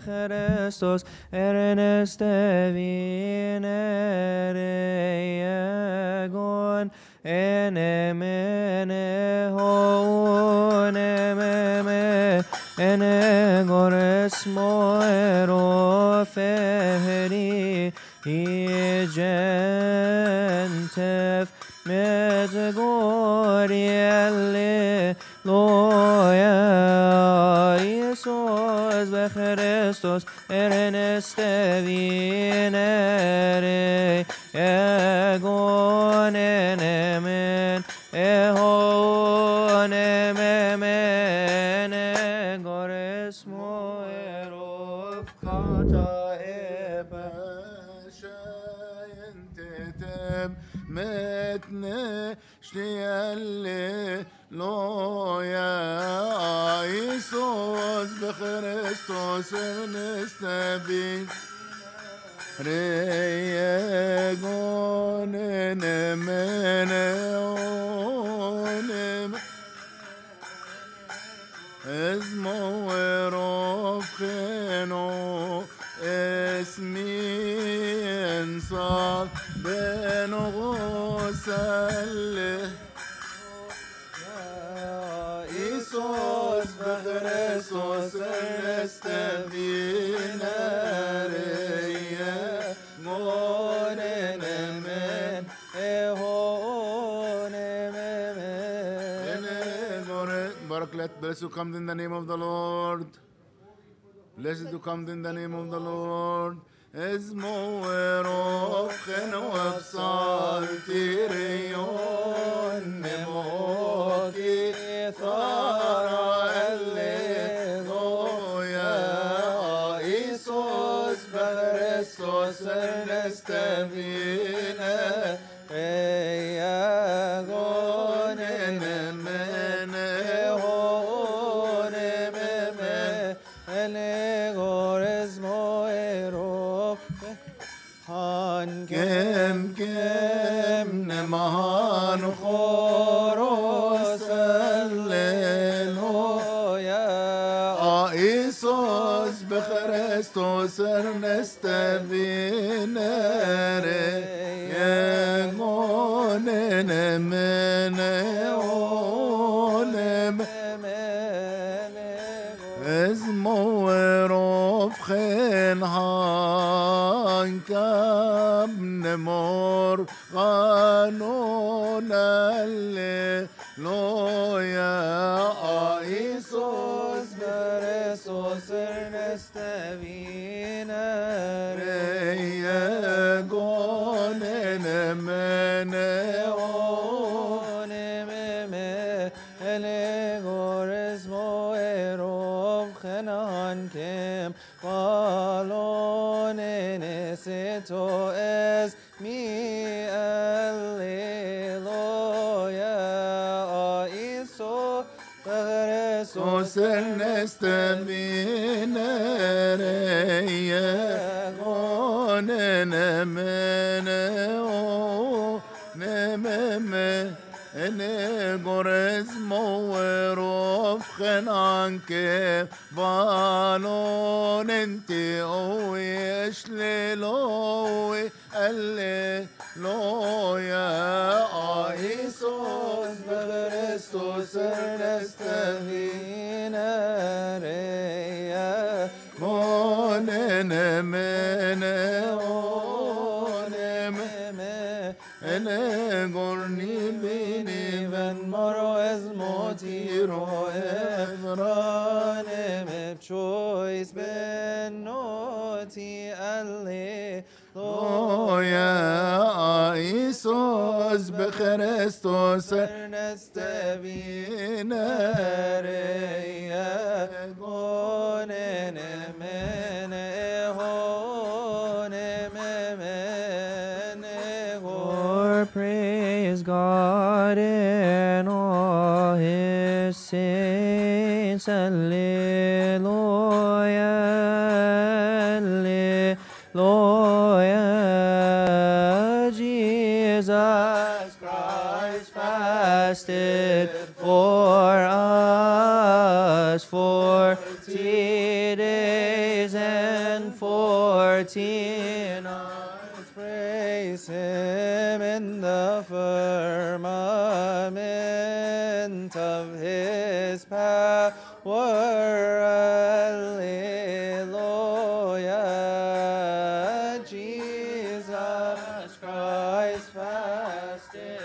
Hristos, erneste vinere egon, enemene honememe, es moero feheri, igentef, loya لویا ایسوس بخره loya Isos bechrestos erneste vinere bechrestos ernestebi Reyegon enemene onem Esmo erofcheno اسمي انصاب بين غسل استبينا ريا مونن من Barak, let bless who comes in the name of the Lord. Blessed who comes in the name of the Lord. اسمه وروخن وبصال تيريون نموكي ثارا نستبينا Kristus er neste vinnere. Jeg går ned mine عالم اسم ورفخ هانك ابن مور قانون اللي لو يا ورز وروف خنانك بالون انت قوي اشلي لوي قلي Hristos nestevine Jesus Christ fasted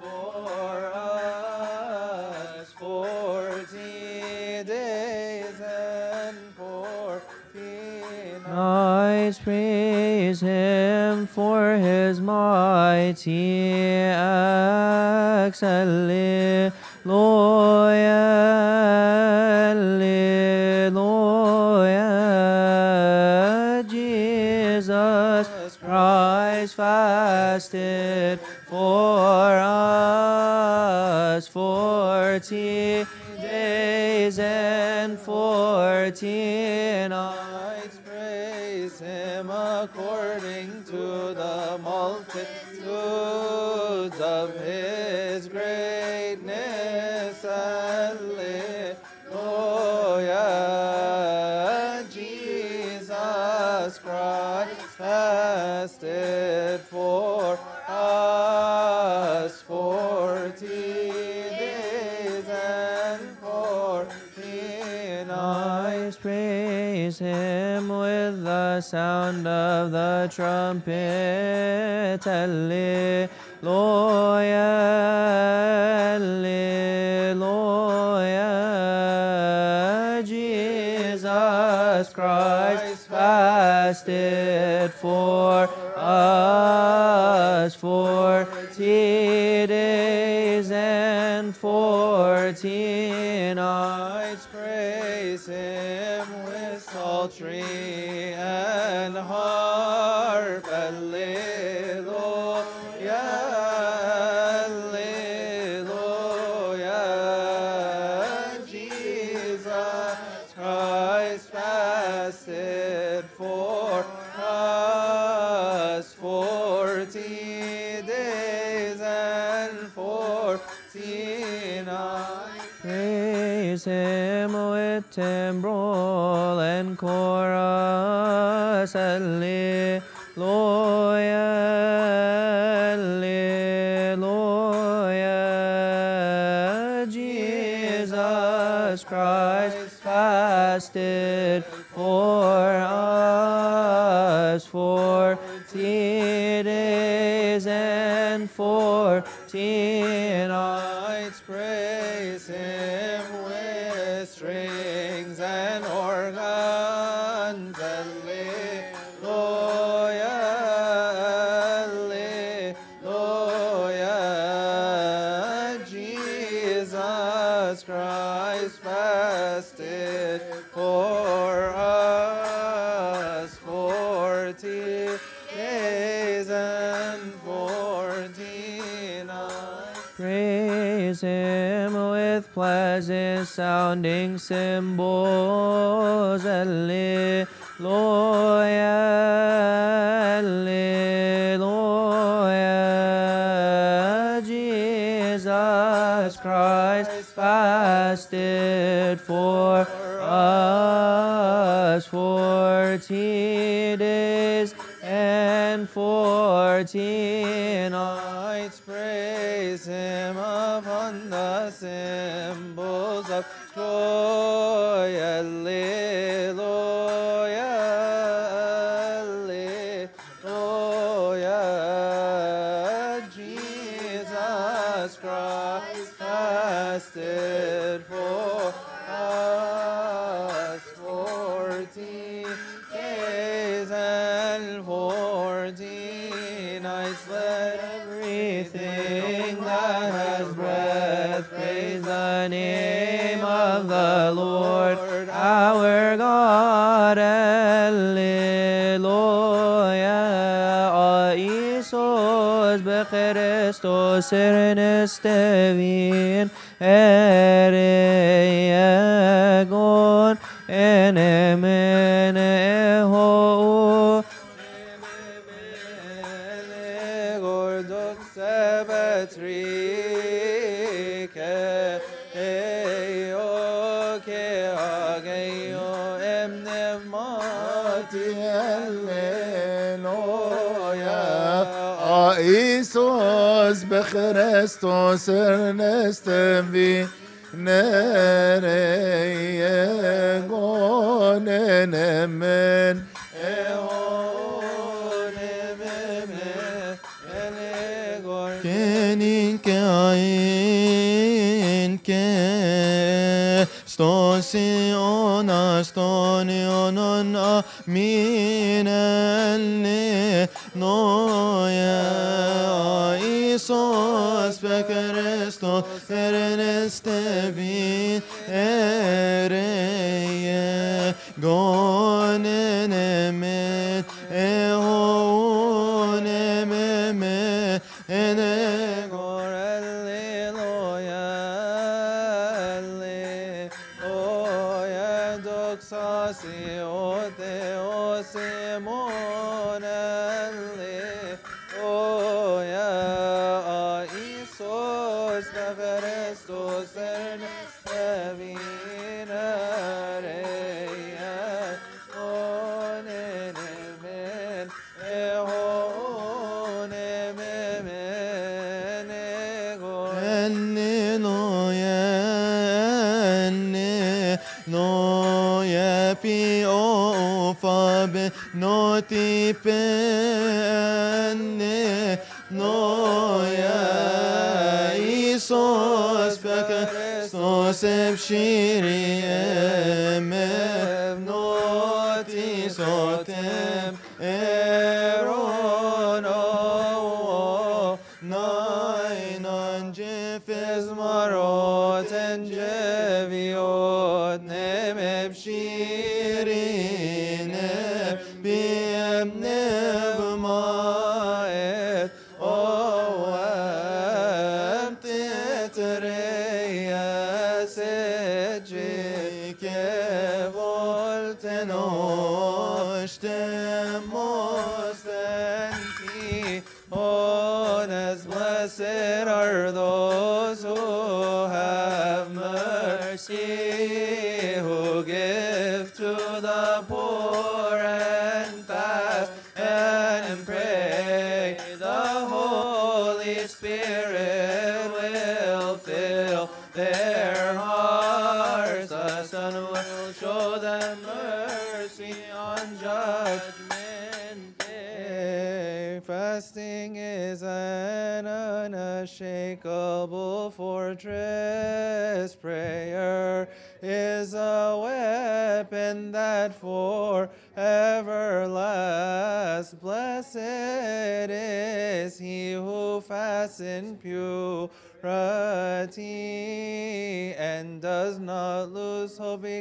for us forty days and forty nights. Praise Him for His mighty acts. sound of the trumpet. Alleluia, Alleluia. Jesus Christ fasted for sounding nên Hristos, be Hristos, erneste vin, ere egon, en emene Χρες τόσον εστε μη να είναι γονείς μεν εγώ δεν μεν είναι γοργος και είναι και είναι στο σύγνωστον γονόν μην αλλη νοιά. Ευχαριστώ, ερενεστεύει, ερενεστεύει. tipene noja Isus pekestos apšyri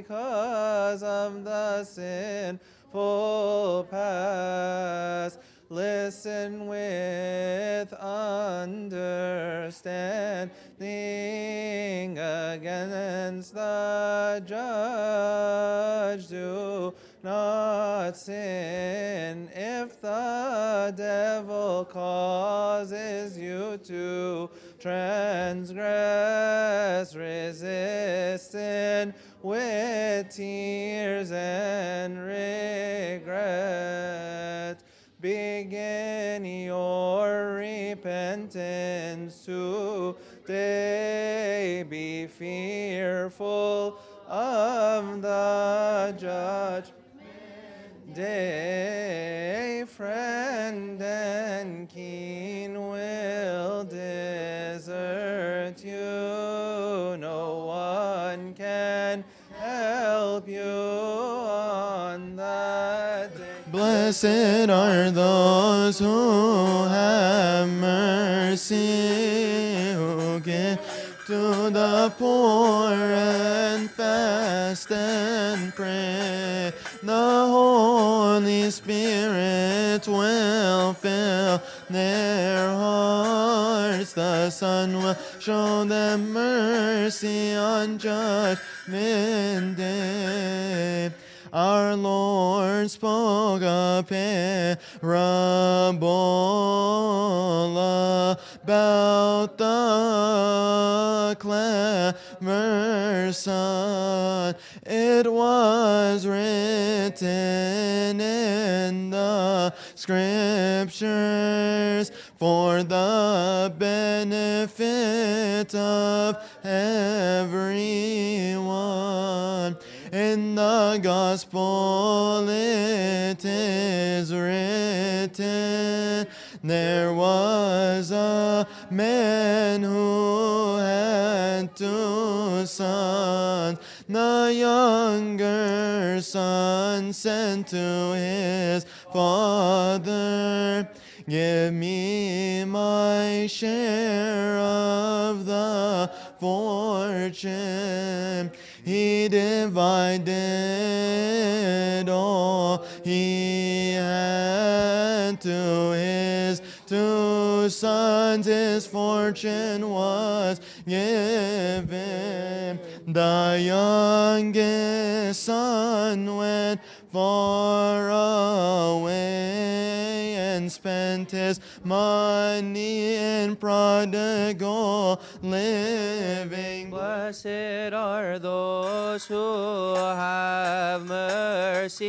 because of the sinful past. Listen with understanding against the judge. Do not sin if the devil causes you to transgress, resist sin with tears and regret. Begin your repentance today. Be fearful of the judge day, friend and keen Blessed are those who have mercy, who give to the poor and fast and pray. The Holy Spirit will fill their hearts. The Son will show them mercy on Judgment Day. Our Lord spoke a parable about the clever son. It was written in the scriptures for the benefit of everyone. The gospel it is written, there was a man who had two sons. The younger son sent to his father, Give me my share of the fortune. He divided all he had to his two sons. His fortune was given. The youngest son went far away spent his money in prodigal living. Blessed are those who have mercy,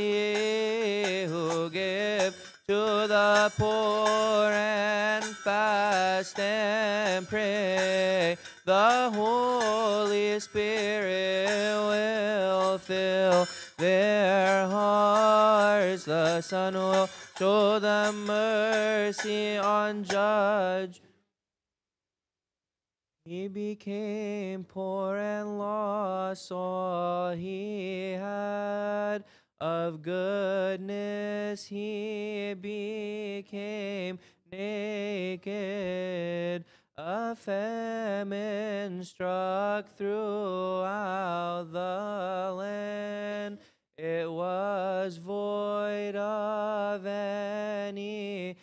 who give to the poor and fast and pray. The Holy Spirit will fill their hearts. The Son will show them mercy on judge. He became poor and lost all he had. Of goodness he became naked. A famine struck throughout the land. It was void of anything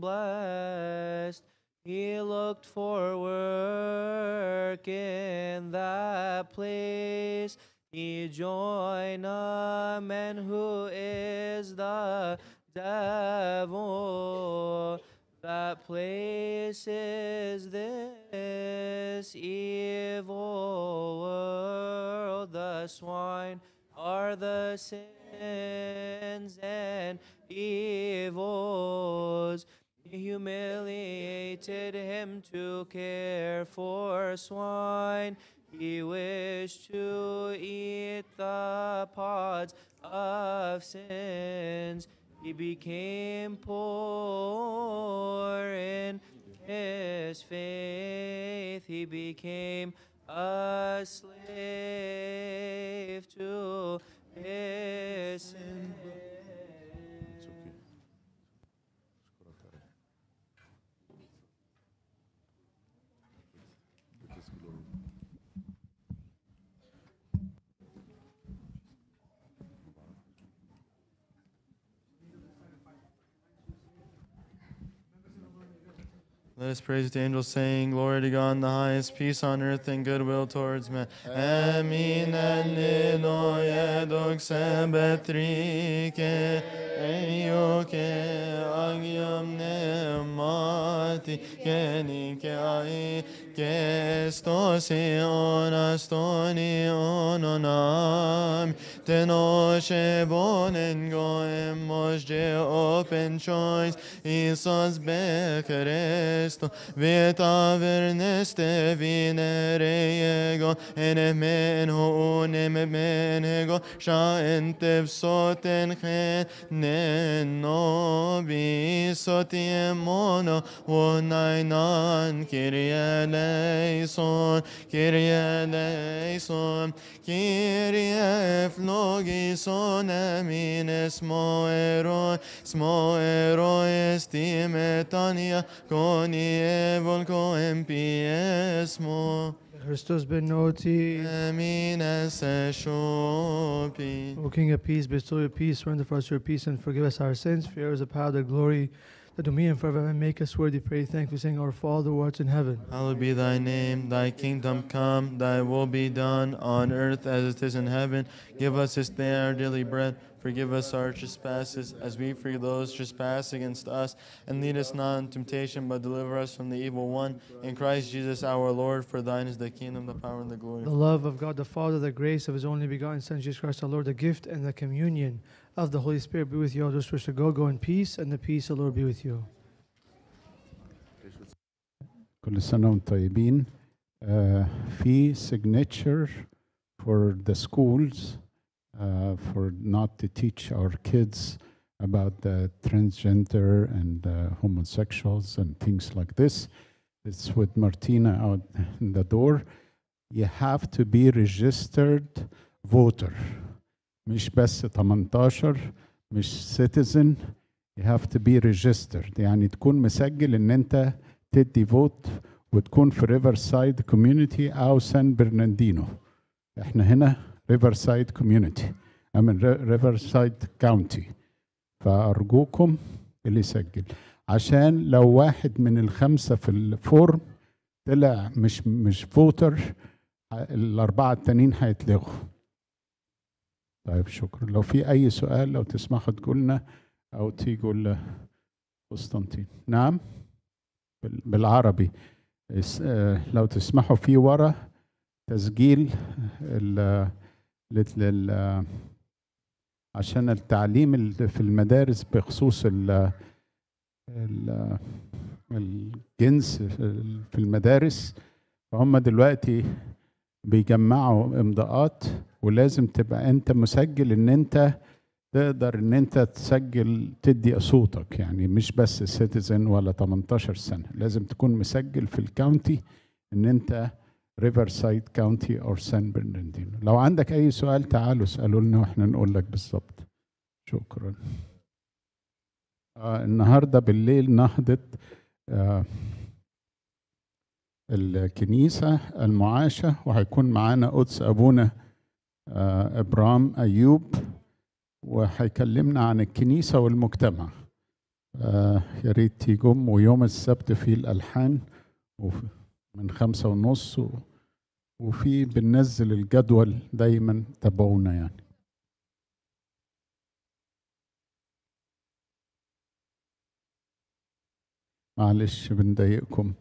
blessed. He looked for work in that place. He joined a man who is the devil. That place is this evil world. The swine are the sins and evils. He humiliated him to care for swine. He wished to eat the pods of sins. He became poor in his faith. He became a slave to his sin. Let us praise the angels, saying, Glory to God in the highest, peace on earth and goodwill towards men. Amin ai kestosi onastoni ononam tenoshe bonen goem mosje open choice. Isos be Christo vita verneste vinere ego ene men ho unem men sha entev soten chen nen بصوتيمونا ونينان كيريا ليسون كيريا ليسون كيريا فلوغيسون امين اسمو ارو اسمو ايروي استيمتانيا كوني ايفولكو امبي اسمو Christos benoti. Amin esse shopi. O King of peace, bestow your peace, render for us your peace, and forgive us our sins. Fear is the power, the glory, the dominion forever, and make us worthy. Pray, thankfully, saying, Our Father who art in heaven. Hallowed be thy name, thy kingdom come, thy will be done on earth as it is in heaven. Give us this day our daily bread. Forgive us our trespasses, as we forgive those trespass against us. And lead us not into temptation, but deliver us from the evil one. In Christ Jesus our Lord, for thine is the kingdom, the power, and the glory. The love of God the Father, the grace of His only begotten Son, Jesus Christ our Lord, the gift and the communion of the Holy Spirit be with you all. Those who wish to go, go in peace, and the peace of the Lord be with you. كل سنة وانتم طيبين آه، في signature for the schools uh, for not to teach our kids about the transgender and uh, homosexuals and things like this. It's with Martina out in the door. You have to be registered voter. مش بس 18 مش citizen you have to be registered يعني تكون مسجل ان انت تدي فوت وتكون في ريفر سايد كوميونتي او سان برناردينو احنا هنا ريفر سايد كوميونتي من ريفر سايد كاونتي فأرجوكم اللي يسجل. عشان لو واحد من الخمسة في الفورم طلع مش مش فوتر الأربعة التانيين هيتلغوا. طيب شكرا. لو في أي سؤال لو تسمحوا تقولنا أو تيجوا لقسطنطين نعم؟ بال- بالعربي. آه، لو تسمحوا في ورا تسجيل عشان التعليم في المدارس بخصوص ال- الجنس في المدارس فهم دلوقتي بيجمعوا امضاءات ولازم تبقى انت مسجل ان انت تقدر ان انت تسجل تدي صوتك. يعني مش بس سيتيزن ولا 18 سنة لازم تكون مسجل في الكاونتي ان انت ريفر سايد كاونتي أو سان برناردينو لو عندك أي سؤال تعالوا اسالوا لنا وإحنا نقول لك بالظبط شكرا. آه النهارده بالليل نهضة آه الكنيسة المعاشة وهيكون معانا قدس أبونا آه ابرام أيوب وهيكلمنا عن الكنيسة والمجتمع. يا ريت ويوم السبت في الألحان وف- من خمسة ونص وفي بننزل الجدول دايما تابعونا يعني. معلش بنضايقكم.